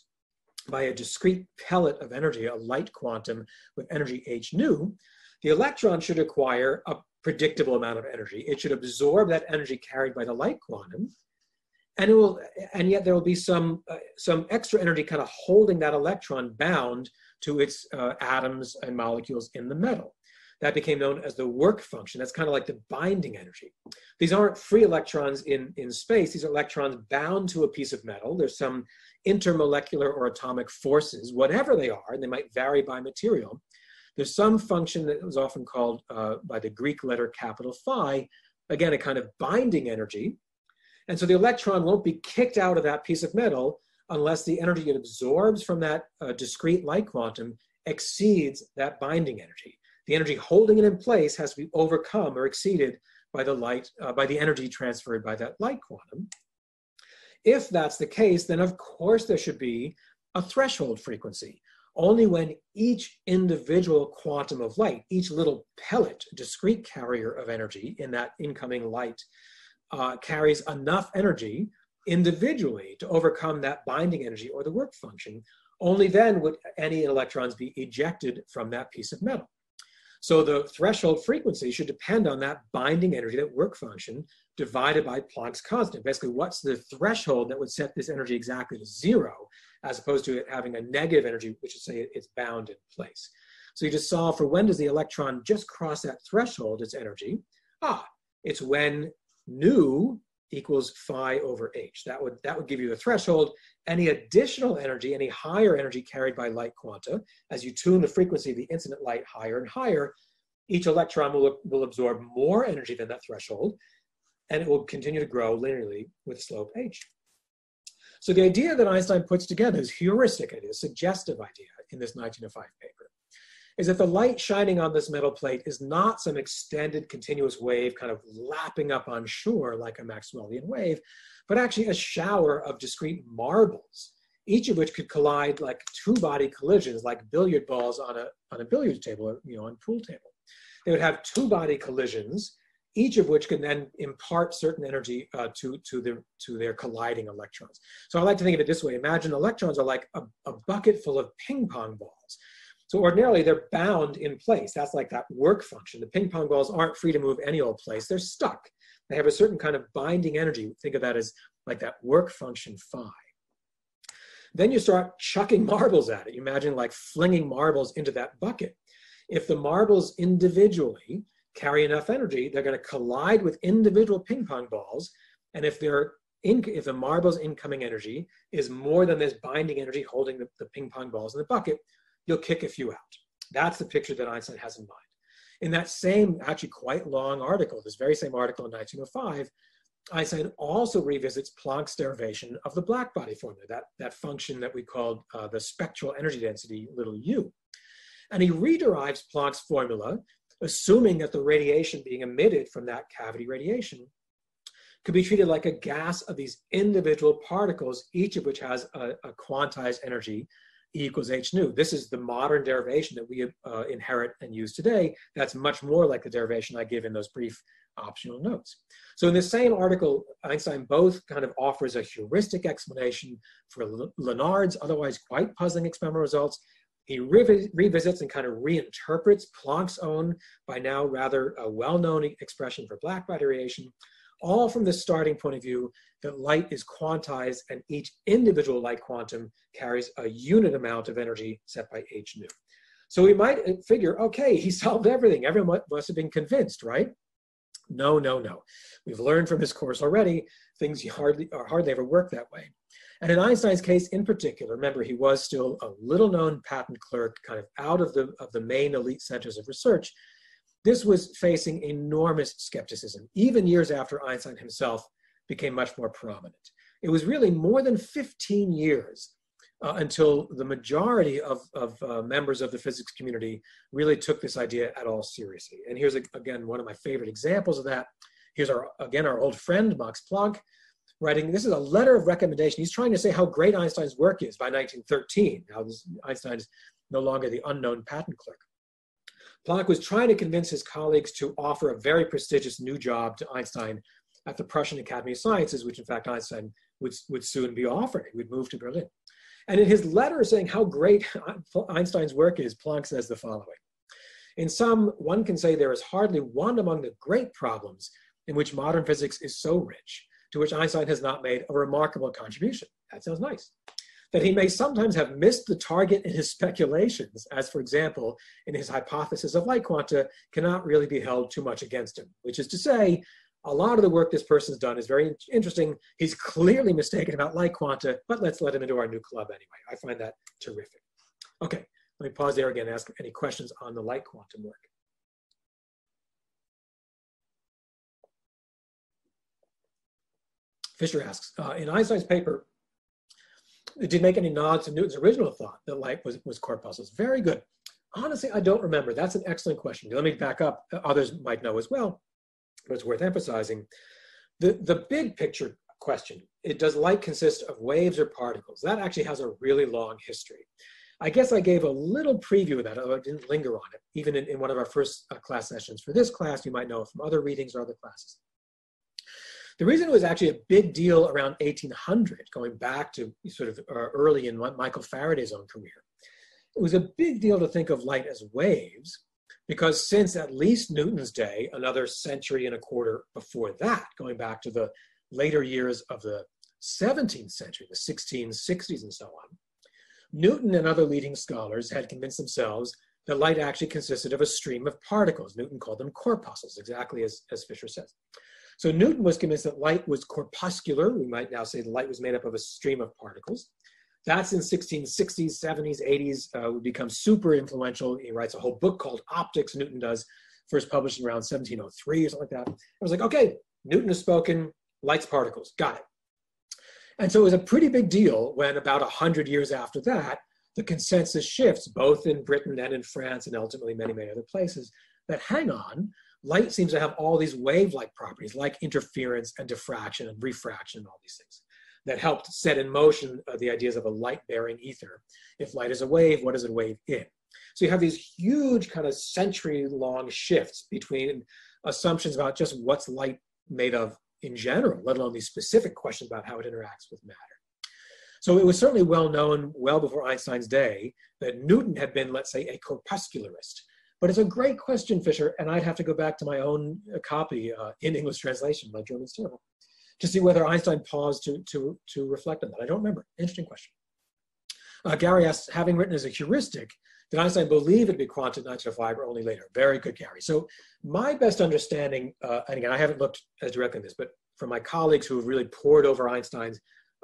Speaker 1: by a discrete pellet of energy, a light quantum with energy h nu? The electron should acquire a predictable amount of energy. It should absorb that energy carried by the light quantum, and it will, and yet there will be some uh, some extra energy kind of holding that electron bound to its uh, atoms and molecules in the metal. That became known as the work function. That's kind of like the binding energy. These aren't free electrons in, in space. These are electrons bound to a piece of metal. There's some intermolecular or atomic forces, whatever they are, and they might vary by material. There's some function that was often called uh, by the Greek letter capital phi, again, a kind of binding energy. And so the electron won't be kicked out of that piece of metal unless the energy it absorbs from that uh, discrete light quantum exceeds that binding energy. The energy holding it in place has to be overcome or exceeded by the light, uh, by the energy transferred by that light quantum. If that's the case, then of course there should be a threshold frequency. Only when each individual quantum of light, each little pellet, discrete carrier of energy in that incoming light, uh, carries enough energy individually to overcome that binding energy or the work function, only then would any electrons be ejected from that piece of metal. So the threshold frequency should depend on that binding energy, that work function, divided by Planck's constant. Basically, what's the threshold that would set this energy exactly to zero, as opposed to it having a negative energy, which is say it's bound in place. So you just solve for when does the electron just cross that threshold, its energy? Ah, it's when nu equals phi over h. That would, that would give you the threshold. Any additional energy, any higher energy carried by light quanta, as you tune the frequency of the incident light higher and higher, each electron will, will absorb more energy than that threshold, and it will continue to grow linearly with slope h. So the idea that Einstein puts together is heuristic idea, suggestive idea in this 1905 paper is that the light shining on this metal plate is not some extended continuous wave kind of lapping up on shore like a Maxwellian wave, but actually a shower of discrete marbles, each of which could collide like two body collisions, like billiard balls on a, on a billiard table or you know, on pool table. They would have two body collisions, each of which can then impart certain energy uh, to, to, their, to their colliding electrons. So I like to think of it this way. Imagine electrons are like a, a bucket full of ping pong balls. So ordinarily they're bound in place. That's like that work function. The ping pong balls aren't free to move any old place. They're stuck. They have a certain kind of binding energy. Think of that as like that work function phi. Then you start chucking marbles at it. You imagine like flinging marbles into that bucket. If the marbles individually carry enough energy, they're going to collide with individual ping pong balls. And if they're in, if the marble's incoming energy is more than this binding energy holding the, the ping pong balls in the bucket, you'll kick a few out. That's the picture that Einstein has in mind. In that same, actually quite long article, this very same article in 1905, Einstein also revisits Planck's derivation of the black body formula, that, that function that we called uh, the spectral energy density, little u. And he rederives Planck's formula, assuming that the radiation being emitted from that cavity radiation could be treated like a gas of these individual particles, each of which has a, a quantized energy E equals h nu. This is the modern derivation that we uh, inherit and use today. That's much more like the derivation I give in those brief optional notes. So in the same article, Einstein both kind of offers a heuristic explanation for Lenard's otherwise quite puzzling experimental results. He revis revisits and kind of reinterprets Planck's own, by now rather a well-known expression for black body radiation, all from the starting point of view that light is quantized and each individual light quantum carries a unit amount of energy set by h nu. So we might uh, figure, okay, he solved everything. Everyone must have been convinced, right? No, no, no. We've learned from this course already, things hardly, hardly ever work that way. And in Einstein's case in particular, remember he was still a little known patent clerk, kind of out of the, of the main elite centers of research, this was facing enormous skepticism, even years after Einstein himself became much more prominent. It was really more than 15 years uh, until the majority of, of uh, members of the physics community really took this idea at all seriously. And here's, a, again, one of my favorite examples of that. Here's our, again, our old friend, Max Planck, writing, this is a letter of recommendation. He's trying to say how great Einstein's work is by 1913. Now, Einstein is no longer the unknown patent clerk. Planck was trying to convince his colleagues to offer a very prestigious new job to Einstein at the Prussian Academy of Sciences, which in fact Einstein would, would soon be offered. He would move to Berlin. And in his letter saying how great Einstein's work is, Planck says the following. In sum, one can say there is hardly one among the great problems in which modern physics is so rich, to which Einstein has not made a remarkable contribution. That sounds nice. That he may sometimes have missed the target in his speculations, as for example, in his hypothesis of light quanta, cannot really be held too much against him, which is to say, a lot of the work this person's done is very interesting. He's clearly mistaken about light quanta, but let's let him into our new club anyway. I find that terrific. Okay, let me pause there again and ask any questions on the light quantum work. Fisher asks, uh, in Einstein's paper, did he make any nods to Newton's original thought that light was, was corpuscles? Very good. Honestly, I don't remember. That's an excellent question. Let me back up. Others might know as well, but it's worth emphasizing. The, the big picture question, it, does light consist of waves or particles? That actually has a really long history. I guess I gave a little preview of that, although I didn't linger on it. Even in, in one of our first uh, class sessions for this class, you might know from other readings or other classes. The reason it was actually a big deal around 1800, going back to sort of uh, early in Michael Faraday's own career, it was a big deal to think of light as waves because since at least Newton's day, another century and a quarter before that, going back to the later years of the 17th century, the 1660s and so on, Newton and other leading scholars had convinced themselves that light actually consisted of a stream of particles. Newton called them corpuscles, exactly as, as Fisher says. So Newton was convinced that light was corpuscular. We might now say the light was made up of a stream of particles. That's in 1660s, 70s, 80s, uh, would become super influential. He writes a whole book called Opticks, Newton does, first published around 1703 or something like that. I was like, okay, Newton has spoken, light's particles, got it. And so it was a pretty big deal when about 100 years after that, the consensus shifts both in Britain and in France and ultimately many, many other places that hang on, light seems to have all these wave-like properties like interference and diffraction and refraction and all these things that helped set in motion uh, the ideas of a light-bearing ether. If light is a wave, what is it wave in? So you have these huge kind of century-long shifts between assumptions about just what's light made of in general, let alone these specific questions about how it interacts with matter. So it was certainly well known well before Einstein's day that Newton had been, let's say, a corpuscularist, but it's a great question, Fisher, and I'd have to go back to my own uh, copy uh, in English translation. My German's terrible. To see whether Einstein paused to, to, to reflect on that. I don't remember. Interesting question. Uh, Gary asks, having written as a heuristic, did Einstein believe it'd be quantum 1905 or only later? Very good, Gary. So my best understanding, uh, and again, I haven't looked as directly at this, but from my colleagues who have really pored over Einstein's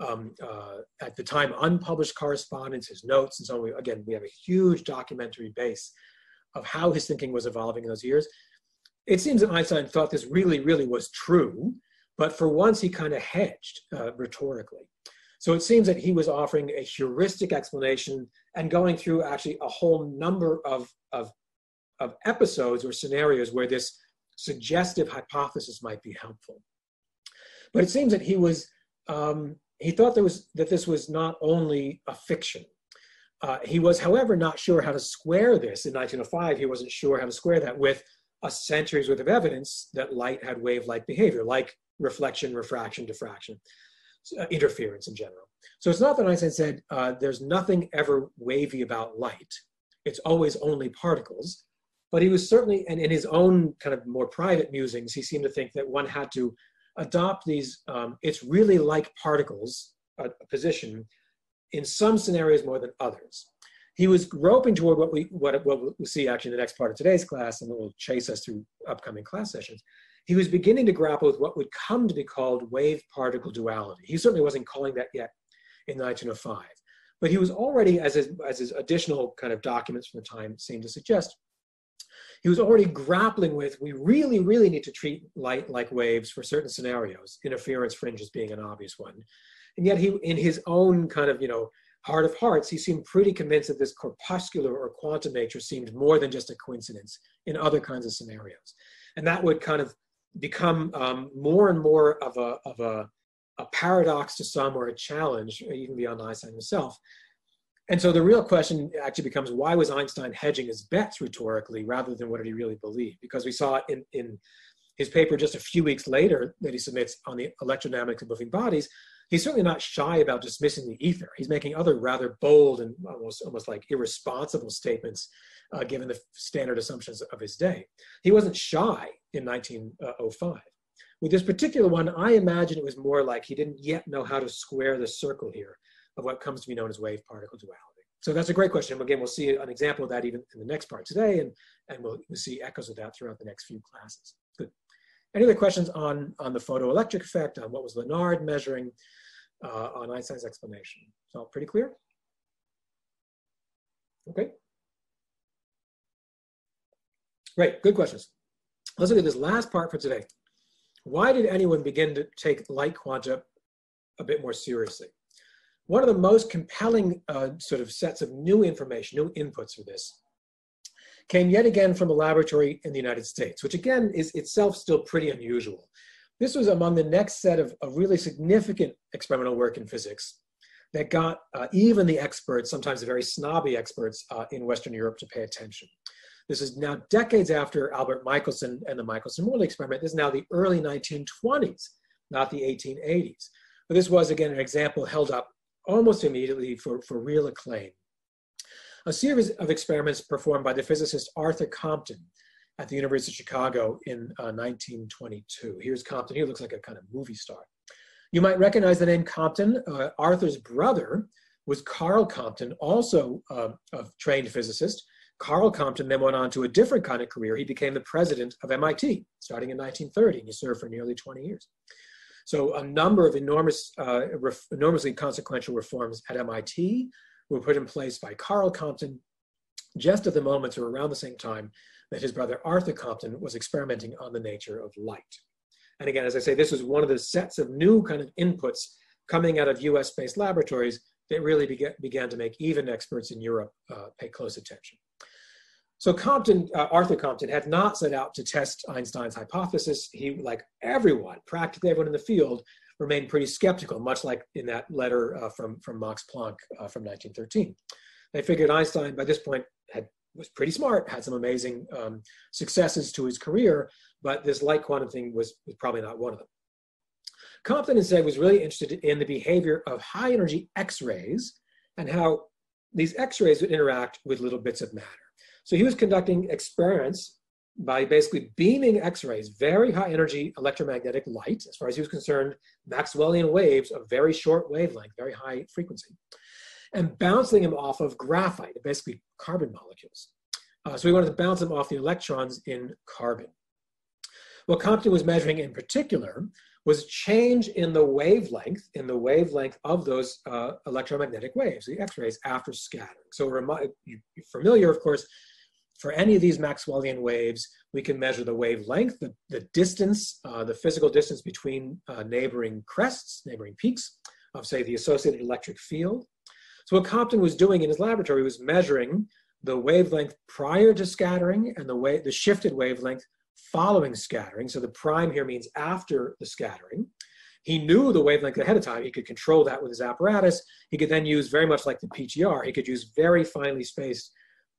Speaker 1: um, uh, at the time unpublished correspondence, his notes, and so on. Again, we have a huge documentary base of how his thinking was evolving in those years. It seems that Einstein thought this really, really was true, but for once he kind of hedged uh, rhetorically. So it seems that he was offering a heuristic explanation and going through actually a whole number of, of, of episodes or scenarios where this suggestive hypothesis might be helpful. But it seems that he was um, he thought there was that this was not only a fiction, uh, he was, however, not sure how to square this in 1905. He wasn't sure how to square that with a century's worth of evidence that light had wave-like behavior, like reflection, refraction, diffraction, uh, interference in general. So it's not that Einstein said uh, there's nothing ever wavy about light. It's always only particles. But he was certainly, and in his own kind of more private musings, he seemed to think that one had to adopt these, um, it's really like particles, a, a position in some scenarios more than others. He was groping toward what we what, what we'll see actually in the next part of today's class, and it will chase us through upcoming class sessions. He was beginning to grapple with what would come to be called wave-particle duality. He certainly wasn't calling that yet in 1905, but he was already, as his, as his additional kind of documents from the time seem to suggest, he was already grappling with we really, really need to treat light like waves for certain scenarios, interference fringes being an obvious one. And yet he, in his own kind of, you know, heart of hearts, he seemed pretty convinced that this corpuscular or quantum nature seemed more than just a coincidence in other kinds of scenarios. And that would kind of become um, more and more of a, of a, a paradox to some or a challenge, even beyond Einstein himself. And so the real question actually becomes why was Einstein hedging his bets rhetorically rather than what did he really believe? Because we saw in, in his paper just a few weeks later that he submits on the electrodynamics of moving bodies, he's certainly not shy about dismissing the ether. He's making other rather bold and almost almost like irresponsible statements, uh, given the standard assumptions of his day. He wasn't shy in 1905. With this particular one, I imagine it was more like he didn't yet know how to square the circle here of what comes to be known as wave particle duality. So that's a great question. Again, we'll see an example of that even in the next part today, and, and we'll, we'll see echoes of that throughout the next few classes. Good. Any other questions on, on the photoelectric effect, on what was Lenard measuring, uh, on Einstein's explanation? So pretty clear? Okay. Great, good questions. Let's look at this last part for today. Why did anyone begin to take light quanta a bit more seriously? One of the most compelling uh, sort of sets of new information, new inputs for this, came yet again from a laboratory in the United States, which again is itself still pretty unusual. This was among the next set of, of really significant experimental work in physics that got uh, even the experts, sometimes the very snobby experts uh, in Western Europe to pay attention. This is now decades after Albert Michelson and the Michelson-Morley experiment. This is now the early 1920s, not the 1880s. But this was, again, an example held up almost immediately for, for real acclaim. A series of experiments performed by the physicist Arthur Compton at the University of Chicago in uh, 1922. Here's Compton. He looks like a kind of movie star. You might recognize the name Compton. Uh, Arthur's brother was Carl Compton, also uh, a trained physicist. Carl Compton then went on to a different kind of career. He became the president of MIT starting in 1930, and he served for nearly 20 years. So a number of enormous, uh, enormously consequential reforms at MIT were put in place by Carl Compton just at the moment or around the same time that his brother Arthur Compton was experimenting on the nature of light. And again, as I say, this was one of the sets of new kind of inputs coming out of US-based laboratories that really began, began to make even experts in Europe uh, pay close attention. So Compton, uh, Arthur Compton had not set out to test Einstein's hypothesis. He, like everyone, practically everyone in the field, remained pretty skeptical, much like in that letter uh, from, from Max Planck uh, from 1913. They figured Einstein, by this point, had, was pretty smart, had some amazing um, successes to his career, but this light quantum thing was, was probably not one of them. Compton instead was really interested in the behavior of high energy X-rays and how these X-rays would interact with little bits of matter. So he was conducting experiments by basically beaming X-rays, very high energy electromagnetic light, as far as he was concerned, Maxwellian waves of very short wavelength, very high frequency, and bouncing them off of graphite, basically carbon molecules. Uh, so we wanted to bounce them off the electrons in carbon. What Compton was measuring in particular was change in the wavelength, in the wavelength of those uh, electromagnetic waves, the X-rays after scattering. So you're familiar, of course, for any of these Maxwellian waves, we can measure the wavelength, the, the distance, uh, the physical distance between uh, neighboring crests, neighboring peaks of, say, the associated electric field. So what Compton was doing in his laboratory was measuring the wavelength prior to scattering and the, way, the shifted wavelength following scattering. So the prime here means after the scattering. He knew the wavelength ahead of time. He could control that with his apparatus. He could then use very much like the PTR. He could use very finely spaced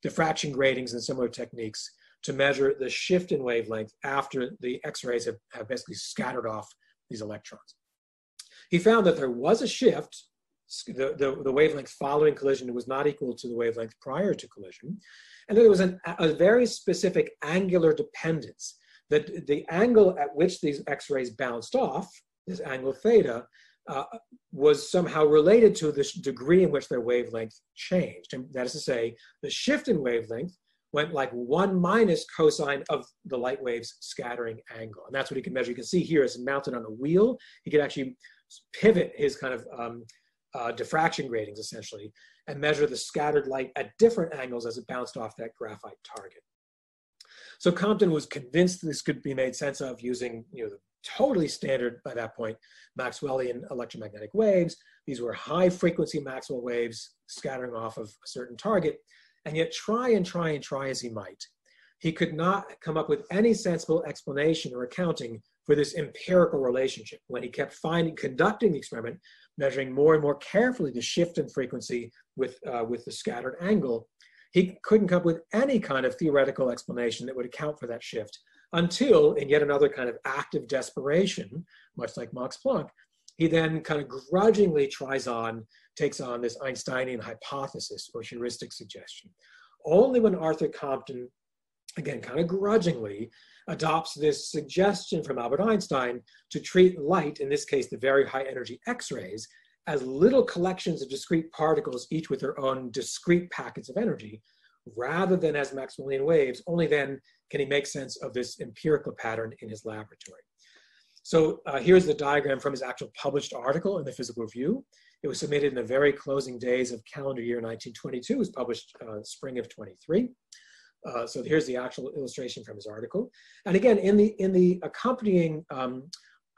Speaker 1: diffraction gratings and similar techniques to measure the shift in wavelength after the X-rays have, have basically scattered off these electrons. He found that there was a shift, the, the, the wavelength following collision was not equal to the wavelength prior to collision, and there was an, a very specific angular dependence, that the angle at which these X-rays bounced off, this angle theta, uh, was somehow related to the degree in which their wavelength changed. And that is to say, the shift in wavelength went like one minus cosine of the light wave's scattering angle. And that's what he can measure. You can see here is mounted on a wheel. He could actually pivot his kind of um, uh, diffraction gratings essentially and measure the scattered light at different angles as it bounced off that graphite target. So Compton was convinced this could be made sense of using you know, the totally standard by that point Maxwellian electromagnetic waves. These were high frequency Maxwell waves scattering off of a certain target. And yet try and try and try as he might, he could not come up with any sensible explanation or accounting for this empirical relationship when he kept finding, conducting the experiment, measuring more and more carefully the shift in frequency with, uh, with the scattered angle, he couldn't come up with any kind of theoretical explanation that would account for that shift until, in yet another kind of act of desperation, much like Max Planck, he then kind of grudgingly tries on, takes on this Einsteinian hypothesis or heuristic suggestion. Only when Arthur Compton again, kind of grudgingly, adopts this suggestion from Albert Einstein to treat light, in this case, the very high energy X-rays, as little collections of discrete particles, each with their own discrete packets of energy, rather than as Maxwellian waves, only then can he make sense of this empirical pattern in his laboratory. So uh, here's the diagram from his actual published article in the Physical Review. It was submitted in the very closing days of calendar year 1922. It was published uh, spring of 23. Uh, so here's the actual illustration from his article. And again, in the in the accompanying um,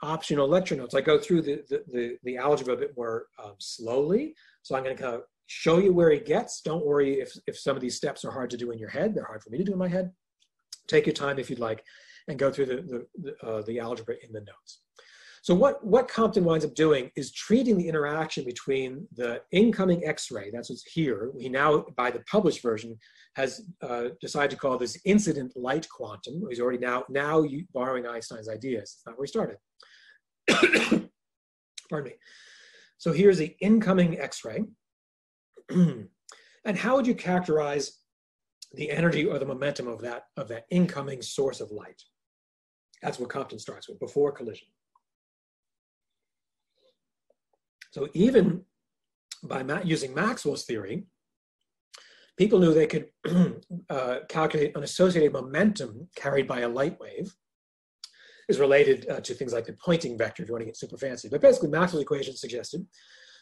Speaker 1: optional lecture notes, I go through the, the, the, the algebra a bit more um, slowly. So I'm going to kind of show you where he gets. Don't worry if, if some of these steps are hard to do in your head. They're hard for me to do in my head. Take your time if you'd like and go through the, the, the, uh, the algebra in the notes. So what, what Compton winds up doing is treating the interaction between the incoming X-ray, that's what's here, he now, by the published version, has uh, decided to call this incident light quantum. He's already now, now borrowing Einstein's ideas. It's not where he started. Pardon me. So here's the incoming X-ray. and how would you characterize the energy or the momentum of that, of that incoming source of light? That's what Compton starts with, before collision. So even by using Maxwell's theory, people knew they could uh, calculate an associated momentum carried by a light wave is related uh, to things like the Poynting vector, if you want to get super fancy. But basically, Maxwell's equation suggested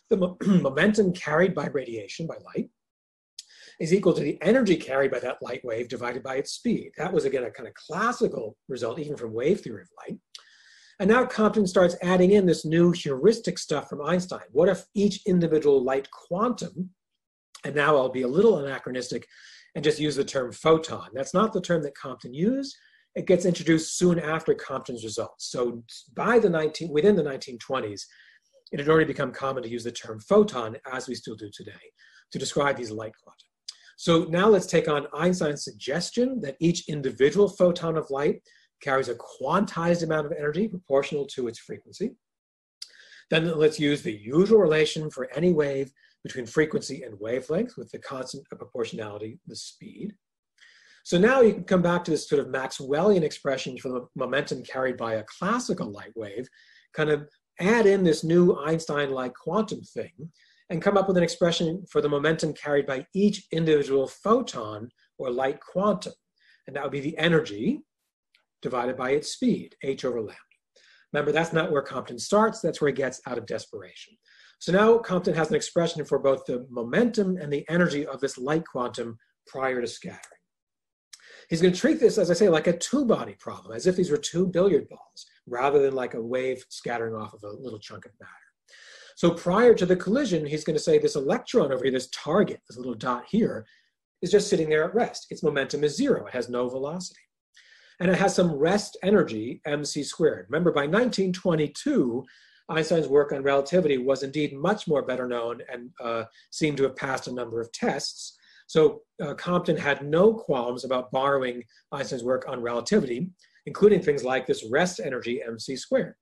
Speaker 1: the mo momentum carried by radiation, by light, is equal to the energy carried by that light wave divided by its speed. That was, again, a kind of classical result, even from wave theory of light. And now Compton starts adding in this new heuristic stuff from Einstein. What if each individual light quantum, and now I'll be a little anachronistic and just use the term photon. That's not the term that Compton used. It gets introduced soon after Compton's results. So by the 19, within the 1920s, it had already become common to use the term photon, as we still do today, to describe these light quantum. So now let's take on Einstein's suggestion that each individual photon of light carries a quantized amount of energy proportional to its frequency. Then let's use the usual relation for any wave between frequency and wavelength with the constant of proportionality, the speed. So now you can come back to this sort of Maxwellian expression for the momentum carried by a classical light wave, kind of add in this new Einstein-like quantum thing, and come up with an expression for the momentum carried by each individual photon or light quantum. And that would be the energy divided by its speed, h over lambda. Remember, that's not where Compton starts, that's where he gets out of desperation. So now Compton has an expression for both the momentum and the energy of this light quantum prior to scattering. He's going to treat this, as I say, like a two-body problem, as if these were two billiard balls, rather than like a wave scattering off of a little chunk of matter. So prior to the collision, he's going to say this electron over here, this target, this little dot here, is just sitting there at rest. Its momentum is zero. It has no velocity and it has some rest energy, mc squared. Remember, by 1922, Einstein's work on relativity was indeed much more better known and uh, seemed to have passed a number of tests. So uh, Compton had no qualms about borrowing Einstein's work on relativity, including things like this rest energy mc squared,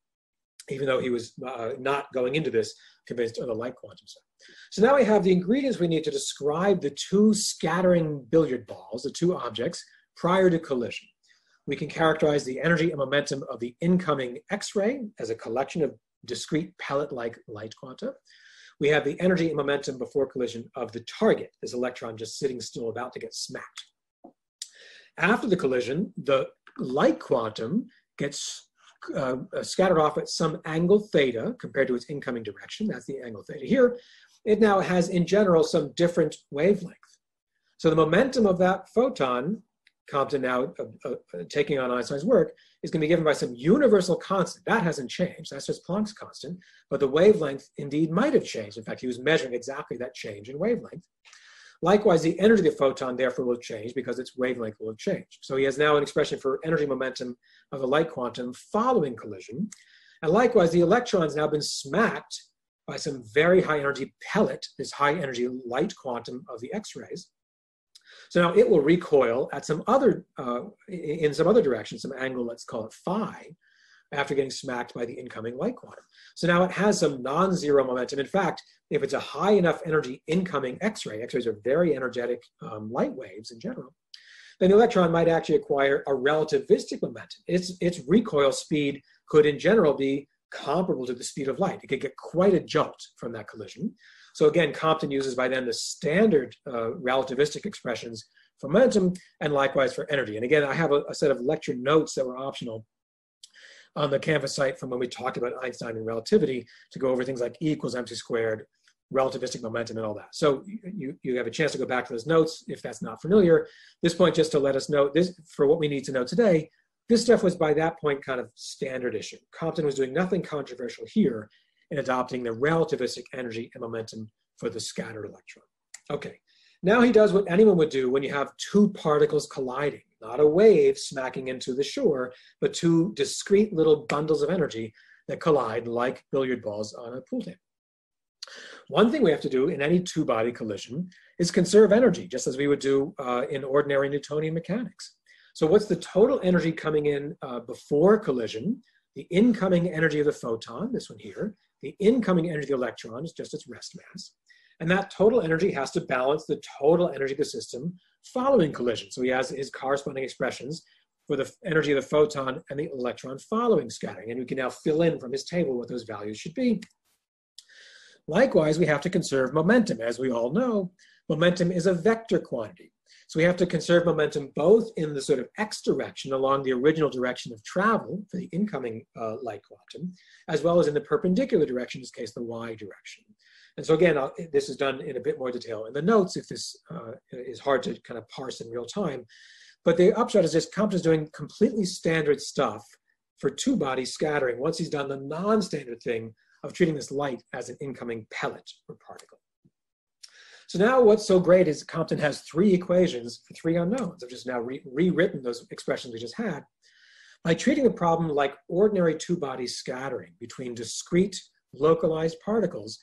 Speaker 1: even though he was uh, not going into this convinced of the light quantum set. So now we have the ingredients we need to describe the two scattering billiard balls, the two objects, prior to collision we can characterize the energy and momentum of the incoming X-ray as a collection of discrete pellet-like light quanta. We have the energy and momentum before collision of the target, this electron just sitting still about to get smacked. After the collision, the light quantum gets uh, scattered off at some angle theta compared to its incoming direction. That's the angle theta here. It now has, in general, some different wavelength. So the momentum of that photon Compton now uh, uh, taking on Einstein's work is going to be given by some universal constant. That hasn't changed. That's just Planck's constant. But the wavelength indeed might have changed. In fact, he was measuring exactly that change in wavelength. Likewise, the energy of the photon therefore will change because its wavelength will have changed. So he has now an expression for energy momentum of the light quantum following collision. And likewise, the electron's now been smacked by some very high energy pellet, this high energy light quantum of the X-rays. So now it will recoil at some other, uh, in some other direction, some angle, let's call it phi, after getting smacked by the incoming light quantum. So now it has some non-zero momentum. In fact, if it's a high enough energy incoming X-ray, X-rays are very energetic um, light waves in general, then the electron might actually acquire a relativistic momentum. Its, its recoil speed could in general be comparable to the speed of light. It could get quite a jolt from that collision. So again, Compton uses by then the standard uh, relativistic expressions for momentum and likewise for energy. And again, I have a, a set of lecture notes that were optional on the Canvas site from when we talked about Einstein and relativity to go over things like E equals mc squared, relativistic momentum and all that. So you, you have a chance to go back to those notes if that's not familiar. This point, just to let us know, this for what we need to know today, this stuff was by that point kind of standard issue. Compton was doing nothing controversial here in adopting the relativistic energy and momentum for the scattered electron. Okay, now he does what anyone would do when you have two particles colliding, not a wave smacking into the shore, but two discrete little bundles of energy that collide like billiard balls on a pool table. One thing we have to do in any two-body collision is conserve energy, just as we would do uh, in ordinary Newtonian mechanics. So what's the total energy coming in uh, before collision? The incoming energy of the photon, this one here, the incoming energy of the electron is just its rest mass. And that total energy has to balance the total energy of the system following collision. So he has his corresponding expressions for the energy of the photon and the electron following scattering. And we can now fill in from his table what those values should be. Likewise, we have to conserve momentum. As we all know, momentum is a vector quantity. So we have to conserve momentum both in the sort of x direction along the original direction of travel for the incoming uh, light quantum, as well as in the perpendicular direction, in this case, the y direction. And so again, I'll, this is done in a bit more detail in the notes if this uh, is hard to kind of parse in real time. But the upshot is this, Compton is doing completely standard stuff for two body scattering once he's done the non-standard thing of treating this light as an incoming pellet or particle. So now what's so great is Compton has three equations for three unknowns. I've just now re rewritten those expressions we just had. By treating the problem like ordinary two-body scattering between discrete localized particles,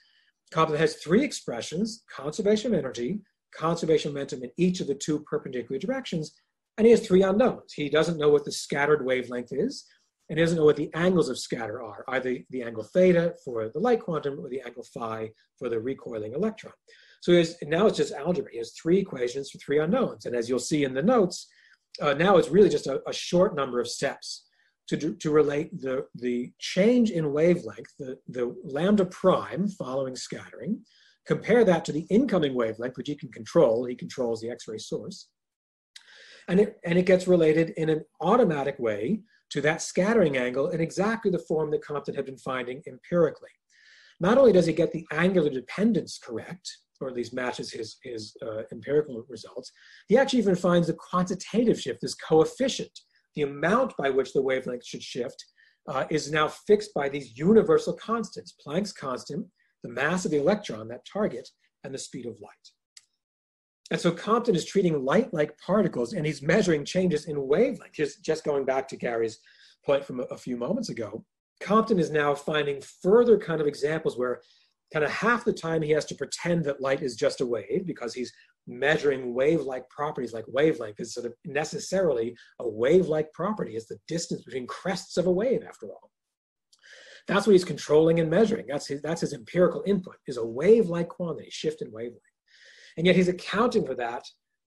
Speaker 1: Compton has three expressions, conservation of energy, conservation of momentum in each of the two perpendicular directions, and he has three unknowns. He doesn't know what the scattered wavelength is, and he doesn't know what the angles of scatter are, either the angle theta for the light quantum or the angle phi for the recoiling electron. So has, now it's just algebra. He has three equations for three unknowns. And as you'll see in the notes, uh, now it's really just a, a, short number of steps to, to relate the, the change in wavelength, the, the lambda prime following scattering, compare that to the incoming wavelength, which he can control. He controls the X-ray source. And it, and it gets related in an automatic way to that scattering angle in exactly the form that Compton had been finding empirically. Not only does he get the angular dependence correct, or at least matches his, his uh, empirical results, he actually even finds the quantitative shift, this coefficient, the amount by which the wavelength should shift, uh, is now fixed by these universal constants, Planck's constant, the mass of the electron, that target, and the speed of light. And so Compton is treating light-like particles and he's measuring changes in wavelength. Just, just going back to Gary's point from a, a few moments ago, Compton is now finding further kind of examples where kind of half the time he has to pretend that light is just a wave because he's measuring wave-like properties like wavelength is sort of necessarily a wave-like property. It's the distance between crests of a wave after all. That's what he's controlling and measuring. That's his, that's his empirical input, is a wave-like quantity, shift in wavelength. And yet he's accounting for that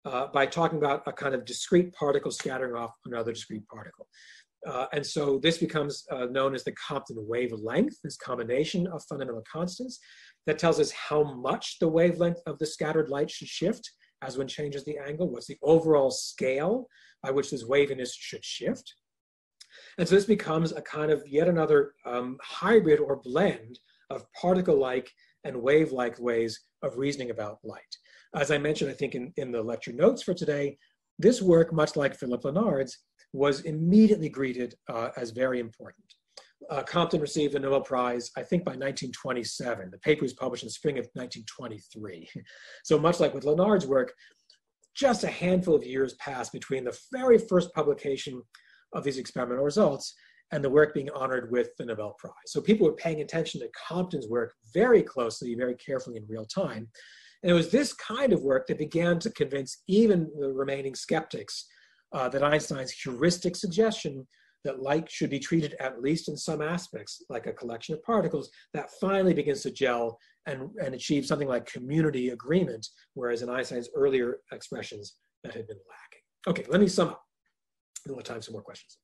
Speaker 1: uh, by talking about a kind of discrete particle scattering off another discrete particle. Uh, and so this becomes uh, known as the Compton wavelength, this combination of fundamental constants that tells us how much the wavelength of the scattered light should shift as one changes the angle, what's the overall scale by which this waviness should shift. And so this becomes a kind of yet another um, hybrid or blend of particle-like and wave-like ways of reasoning about light. As I mentioned, I think in, in the lecture notes for today, this work, much like Philip Lenard's, was immediately greeted uh, as very important. Uh, Compton received the Nobel Prize, I think by 1927. The paper was published in the spring of 1923. so much like with Lenard's work, just a handful of years passed between the very first publication of these experimental results and the work being honored with the Nobel Prize. So people were paying attention to Compton's work very closely, very carefully in real time. And it was this kind of work that began to convince even the remaining skeptics uh, that Einstein's heuristic suggestion that light should be treated at least in some aspects like a collection of particles, that finally begins to gel and, and achieve something like community agreement, whereas in Einstein's earlier expressions, that had been lacking. Okay, let me sum up. We'll time for more questions.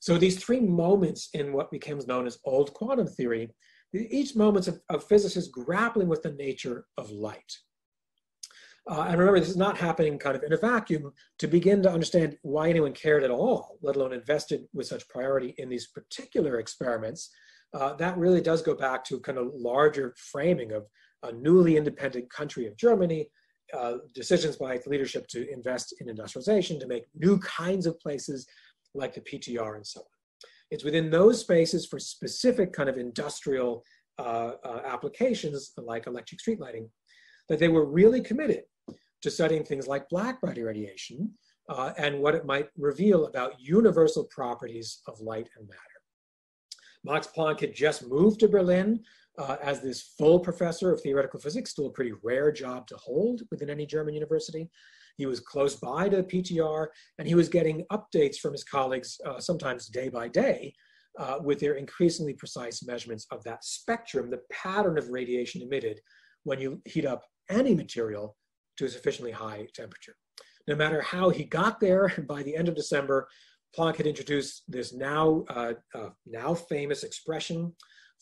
Speaker 1: So these three moments in what becomes known as old quantum theory, each moment of, of physicists grappling with the nature of light. Uh, and remember, this is not happening kind of in a vacuum. To begin to understand why anyone cared at all, let alone invested with such priority in these particular experiments, uh, that really does go back to kind of larger framing of a newly independent country of Germany, uh, decisions by its leadership to invest in industrialization, to make new kinds of places like the PTR and so on. It's within those spaces for specific kind of industrial uh, uh, applications like electric street lighting that they were really committed to studying things like black body radiation uh, and what it might reveal about universal properties of light and matter. Max Planck had just moved to Berlin uh, as this full professor of theoretical physics, still a pretty rare job to hold within any German university. He was close by to the PTR, and he was getting updates from his colleagues, uh, sometimes day by day, uh, with their increasingly precise measurements of that spectrum, the pattern of radiation emitted when you heat up any material to a sufficiently high temperature. No matter how he got there, by the end of December, Planck had introduced this now, uh, uh, now famous expression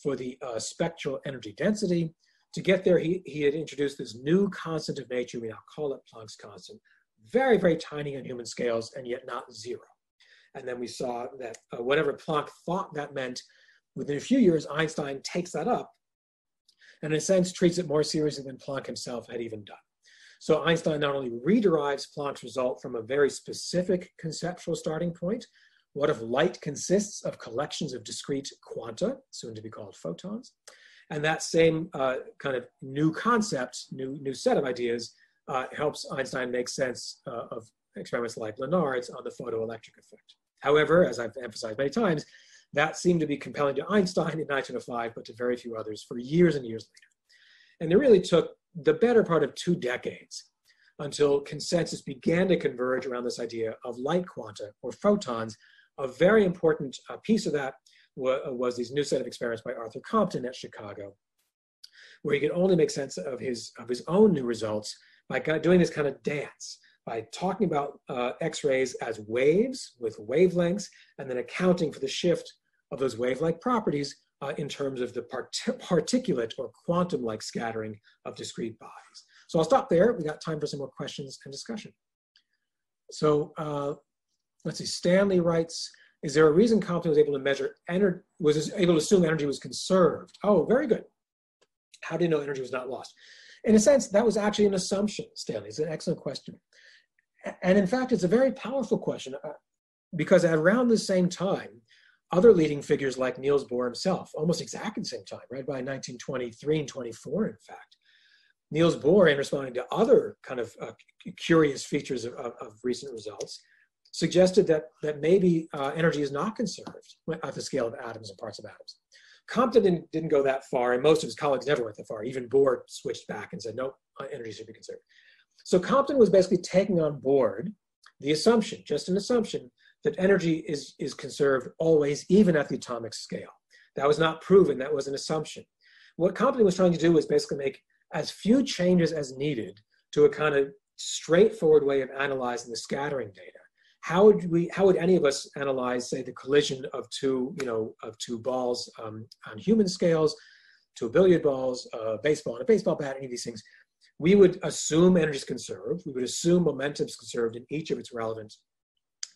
Speaker 1: for the uh, spectral energy density. To get there, he, he had introduced this new constant of nature, we now call it Planck's constant, very, very tiny on human scales and yet not zero. And then we saw that uh, whatever Planck thought that meant, within a few years, Einstein takes that up and in a sense treats it more seriously than Planck himself had even done. So Einstein not only rederives Planck's result from a very specific conceptual starting point, what if light consists of collections of discrete quanta, soon to be called photons, and that same uh, kind of new concept, new, new set of ideas, uh, helps Einstein make sense uh, of experiments like Lenard's on the photoelectric effect. However, as I've emphasized many times, that seemed to be compelling to Einstein in 1905, but to very few others for years and years later. And it really took the better part of two decades until consensus began to converge around this idea of light quanta or photons. A very important uh, piece of that was, these new set of experiments by Arthur Compton at Chicago, where he could only make sense of his, of his own new results by doing this kind of dance, by talking about uh, X-rays as waves with wavelengths, and then accounting for the shift of those wave-like properties uh, in terms of the part particulate or quantum-like scattering of discrete bodies. So I'll stop there. We got time for some more questions and discussion. So uh, let's see, Stanley writes, is there a reason Compton was able to measure energy, was able to assume energy was conserved? Oh, very good. How do you know energy was not lost? In a sense, that was actually an assumption, Stanley. It's an excellent question. And in fact, it's a very powerful question uh, because at around the same time, other leading figures like Niels Bohr himself, almost exactly the same time, right by 1923 and 24, in fact. Niels Bohr, in responding to other kind of uh, curious features of, of, of, recent results, suggested that, that maybe uh, energy is not conserved at the scale of atoms and parts of atoms. Compton didn't, didn't go that far, and most of his colleagues never went that far. Even Bohr switched back and said, no, uh, energy should be conserved. So Compton was basically taking on board the assumption, just an assumption, that energy is, is conserved always, even at the atomic scale. That was not proven, that was an assumption. What Compton was trying to do was basically make as few changes as needed to a kind of straightforward way of analyzing the scattering data. How would we? How would any of us analyze, say, the collision of two, you know, of two balls um, on human scales, two billiard balls, a baseball and a baseball bat, any of these things? We would assume energy is conserved. We would assume momentum is conserved in each of its relevant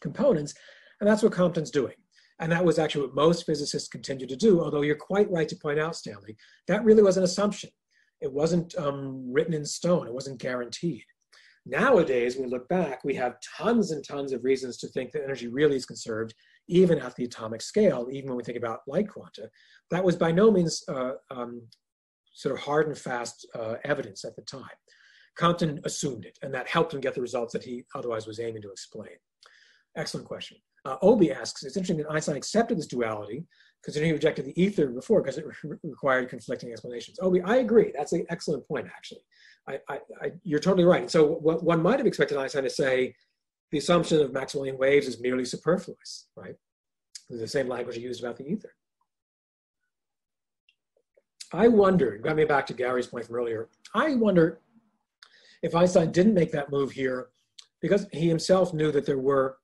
Speaker 1: components. And that's what Compton's doing. And that was actually what most physicists continue to do, although you're quite right to point out, Stanley, that really was an assumption. It wasn't um, written in stone, it wasn't guaranteed. Nowadays, when we look back, we have tons and tons of reasons to think that energy really is conserved, even at the atomic scale, even when we think about light quanta. That was by no means uh, um, sort of hard and fast uh, evidence at the time. Compton assumed it, and that helped him get the results that he otherwise was aiming to explain. Excellent question. Uh, Obi asks, it's interesting that Einstein accepted this duality, considering he rejected the ether before because it re required conflicting explanations. Obi, I agree. That's an excellent point, actually. I, I, I, you're totally right. So what one might have expected Einstein to say, the assumption of Maxwellian waves is merely superfluous, right? The same language he used about the ether. I wonder, got me back to Gary's point from earlier, I wonder if Einstein didn't make that move here because he himself knew that there were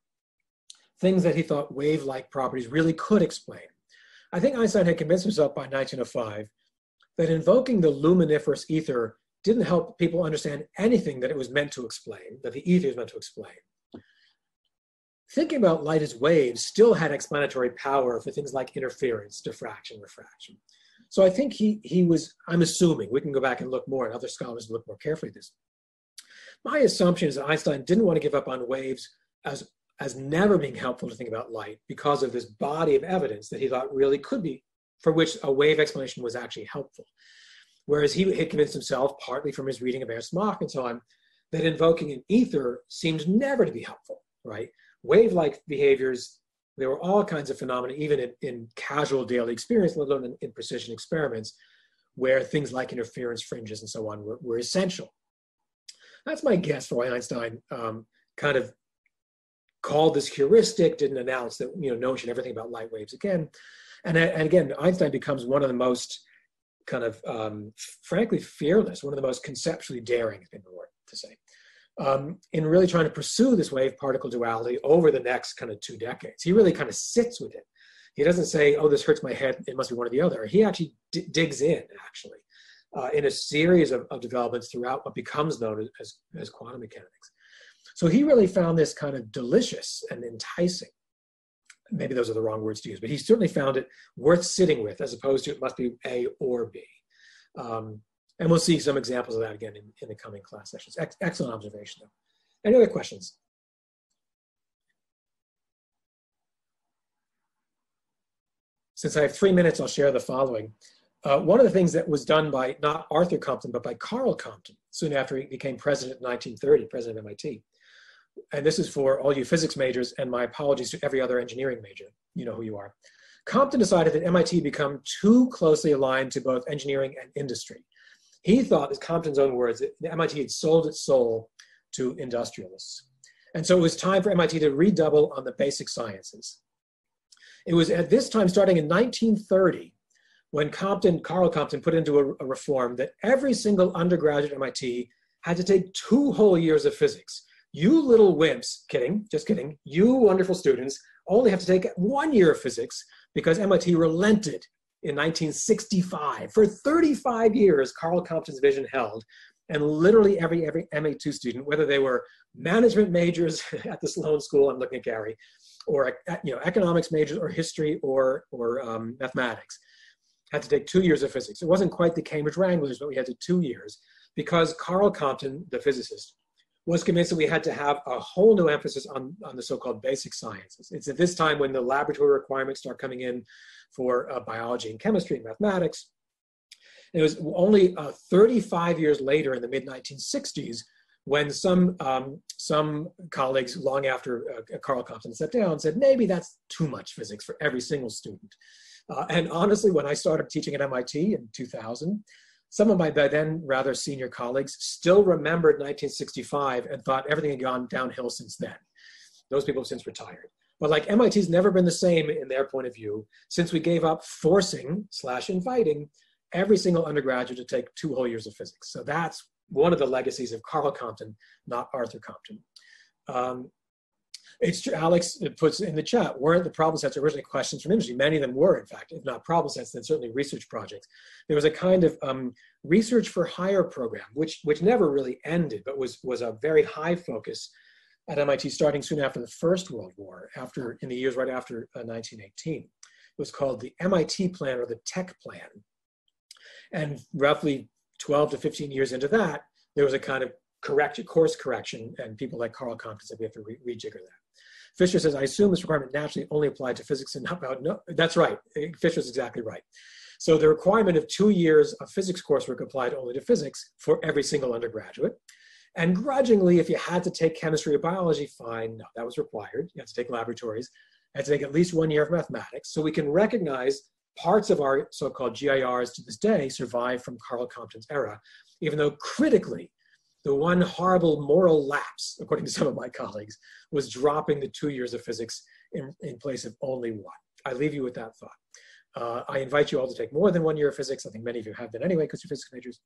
Speaker 1: things that he thought wave-like properties really could explain. I think Einstein had convinced himself by 1905 that invoking the luminiferous ether didn't help people understand anything that it was meant to explain, that the ether was meant to explain. Thinking about light as waves still had explanatory power for things like interference, diffraction, refraction. So I think he, he was, I'm assuming, we can go back and look more, and other scholars look more carefully at this. My assumption is that Einstein didn't want to give up on waves as, as never being helpful to think about light because of this body of evidence that he thought really could be, for which a wave explanation was actually helpful. Whereas he had convinced himself, partly from his reading of Ernst Mach and so on, that invoking an ether seemed never to be helpful, right? Wave-like behaviors, there were all kinds of phenomena, even in, in casual daily experience, let alone in, in, precision experiments, where things like interference fringes and so on were, were essential. That's my guess for why Einstein um, kind of called this heuristic, didn't announce that, you know, no one should ever think about light waves again. And, and again, Einstein becomes one of the most kind of um, frankly fearless, one of the most conceptually daring, in the word to say, um, in really trying to pursue this wave particle duality over the next kind of two decades. He really kind of sits with it. He doesn't say, oh, this hurts my head, it must be one or the other. He actually digs in, actually, uh, in a series of, of, developments throughout what becomes known as, as, as quantum mechanics. So he really found this kind of delicious and enticing maybe those are the wrong words to use, but he certainly found it worth sitting with as opposed to it must be A or B. Um, and we'll see some examples of that again in, in the coming class sessions. Ex excellent observation though. Any other questions? Since I have three minutes, I'll share the following. Uh, one of the things that was done by not Arthur Compton, but by Karl Compton, soon after he became president in 1930, president of MIT, and this is for all you physics majors, and my apologies to every other engineering major. You know who you are. Compton decided that MIT become too closely aligned to both engineering and industry. He thought, as Compton's own words, that MIT had sold its soul to industrialists. And so it was time for MIT to redouble on the basic sciences. It was at this time, starting in 1930, when Compton, Karl Compton, put into a, a reform that every single undergraduate at MIT had to take two whole years of physics you little wimps, kidding, just kidding, you wonderful students only have to take one year of physics because MIT relented in 1965. For 35 years, Karl Compton's vision held, and literally every, every MA2 student, whether they were management majors at the Sloan School, I'm looking at Gary, or you know, economics majors or history or, or um, mathematics, had to take two years of physics. It wasn't quite the Cambridge Wranglers, but we had to two years because Karl Compton, the physicist, was convinced that we had to have a whole new emphasis on, on the so-called basic sciences. It's at this time when the laboratory requirements start coming in for uh, biology and chemistry and mathematics. it was only uh, 35 years later in the mid-1960s when some, um, some colleagues, long after uh, Karl Compton stepped down, said, maybe that's too much physics for every single student. Uh, and honestly, when I started teaching at MIT in 2000, some of my then rather senior colleagues still remembered 1965 and thought everything had gone downhill since then. Those people have since retired. But like MIT's never been the same in their point of view since we gave up forcing slash inviting every single undergraduate to take two whole years of physics. So that's one of the legacies of Karl Compton, not Arthur Compton. Um, it's true, Alex puts in the chat, weren't the problem sets originally questions from industry? Many of them were, in fact, if not problem sets, then certainly research projects. There was a kind of um, research for hire program, which, which never really ended, but was, was a very high focus at MIT starting soon after the First World War, after in the years right after uh, 1918. It was called the MIT Plan or the Tech Plan. And roughly 12 to 15 years into that, there was a kind of correction, course correction, and people like Karl Compton said we have to re rejigger that. Fisher says, I assume this requirement naturally only applied to physics and not about, no, that's right. Fisher's exactly right. So the requirement of two years of physics coursework applied only to physics for every single undergraduate. And grudgingly, if you had to take chemistry or biology, fine, no, that was required. You had to take laboratories. You had to take at least one year of mathematics. So we can recognize parts of our so-called GIRs to this day survive from Karl Compton's era, even though critically, the one horrible moral lapse, according to some of my colleagues, was dropping the two years of physics in, in place of only one. I leave you with that thought. Uh, I invite you all to take more than one year of physics. I think many of you have been anyway because you're physics majors.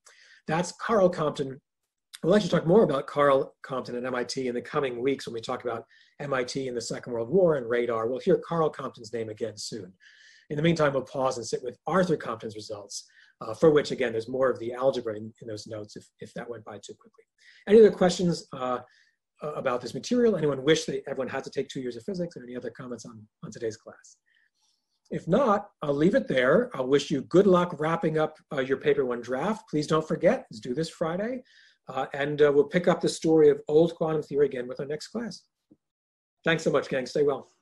Speaker 1: That's Karl Compton We'll actually talk more about Karl Compton and MIT in the coming weeks when we talk about MIT in the Second World War and radar. We'll hear Karl Compton's name again soon. In the meantime, we'll pause and sit with Arthur Compton's results, uh, for which, again, there's more of the algebra in, in, those notes if, if that went by too quickly. Any other questions uh, about this material? Anyone wish that everyone had to take two years of physics or any other comments on, on today's class? If not, I'll leave it there. I'll wish you good luck wrapping up uh, your paper one draft. Please don't forget, let's do this Friday. Uh, and uh, we'll pick up the story of old quantum theory again with our next class. Thanks so much, gang. Stay well.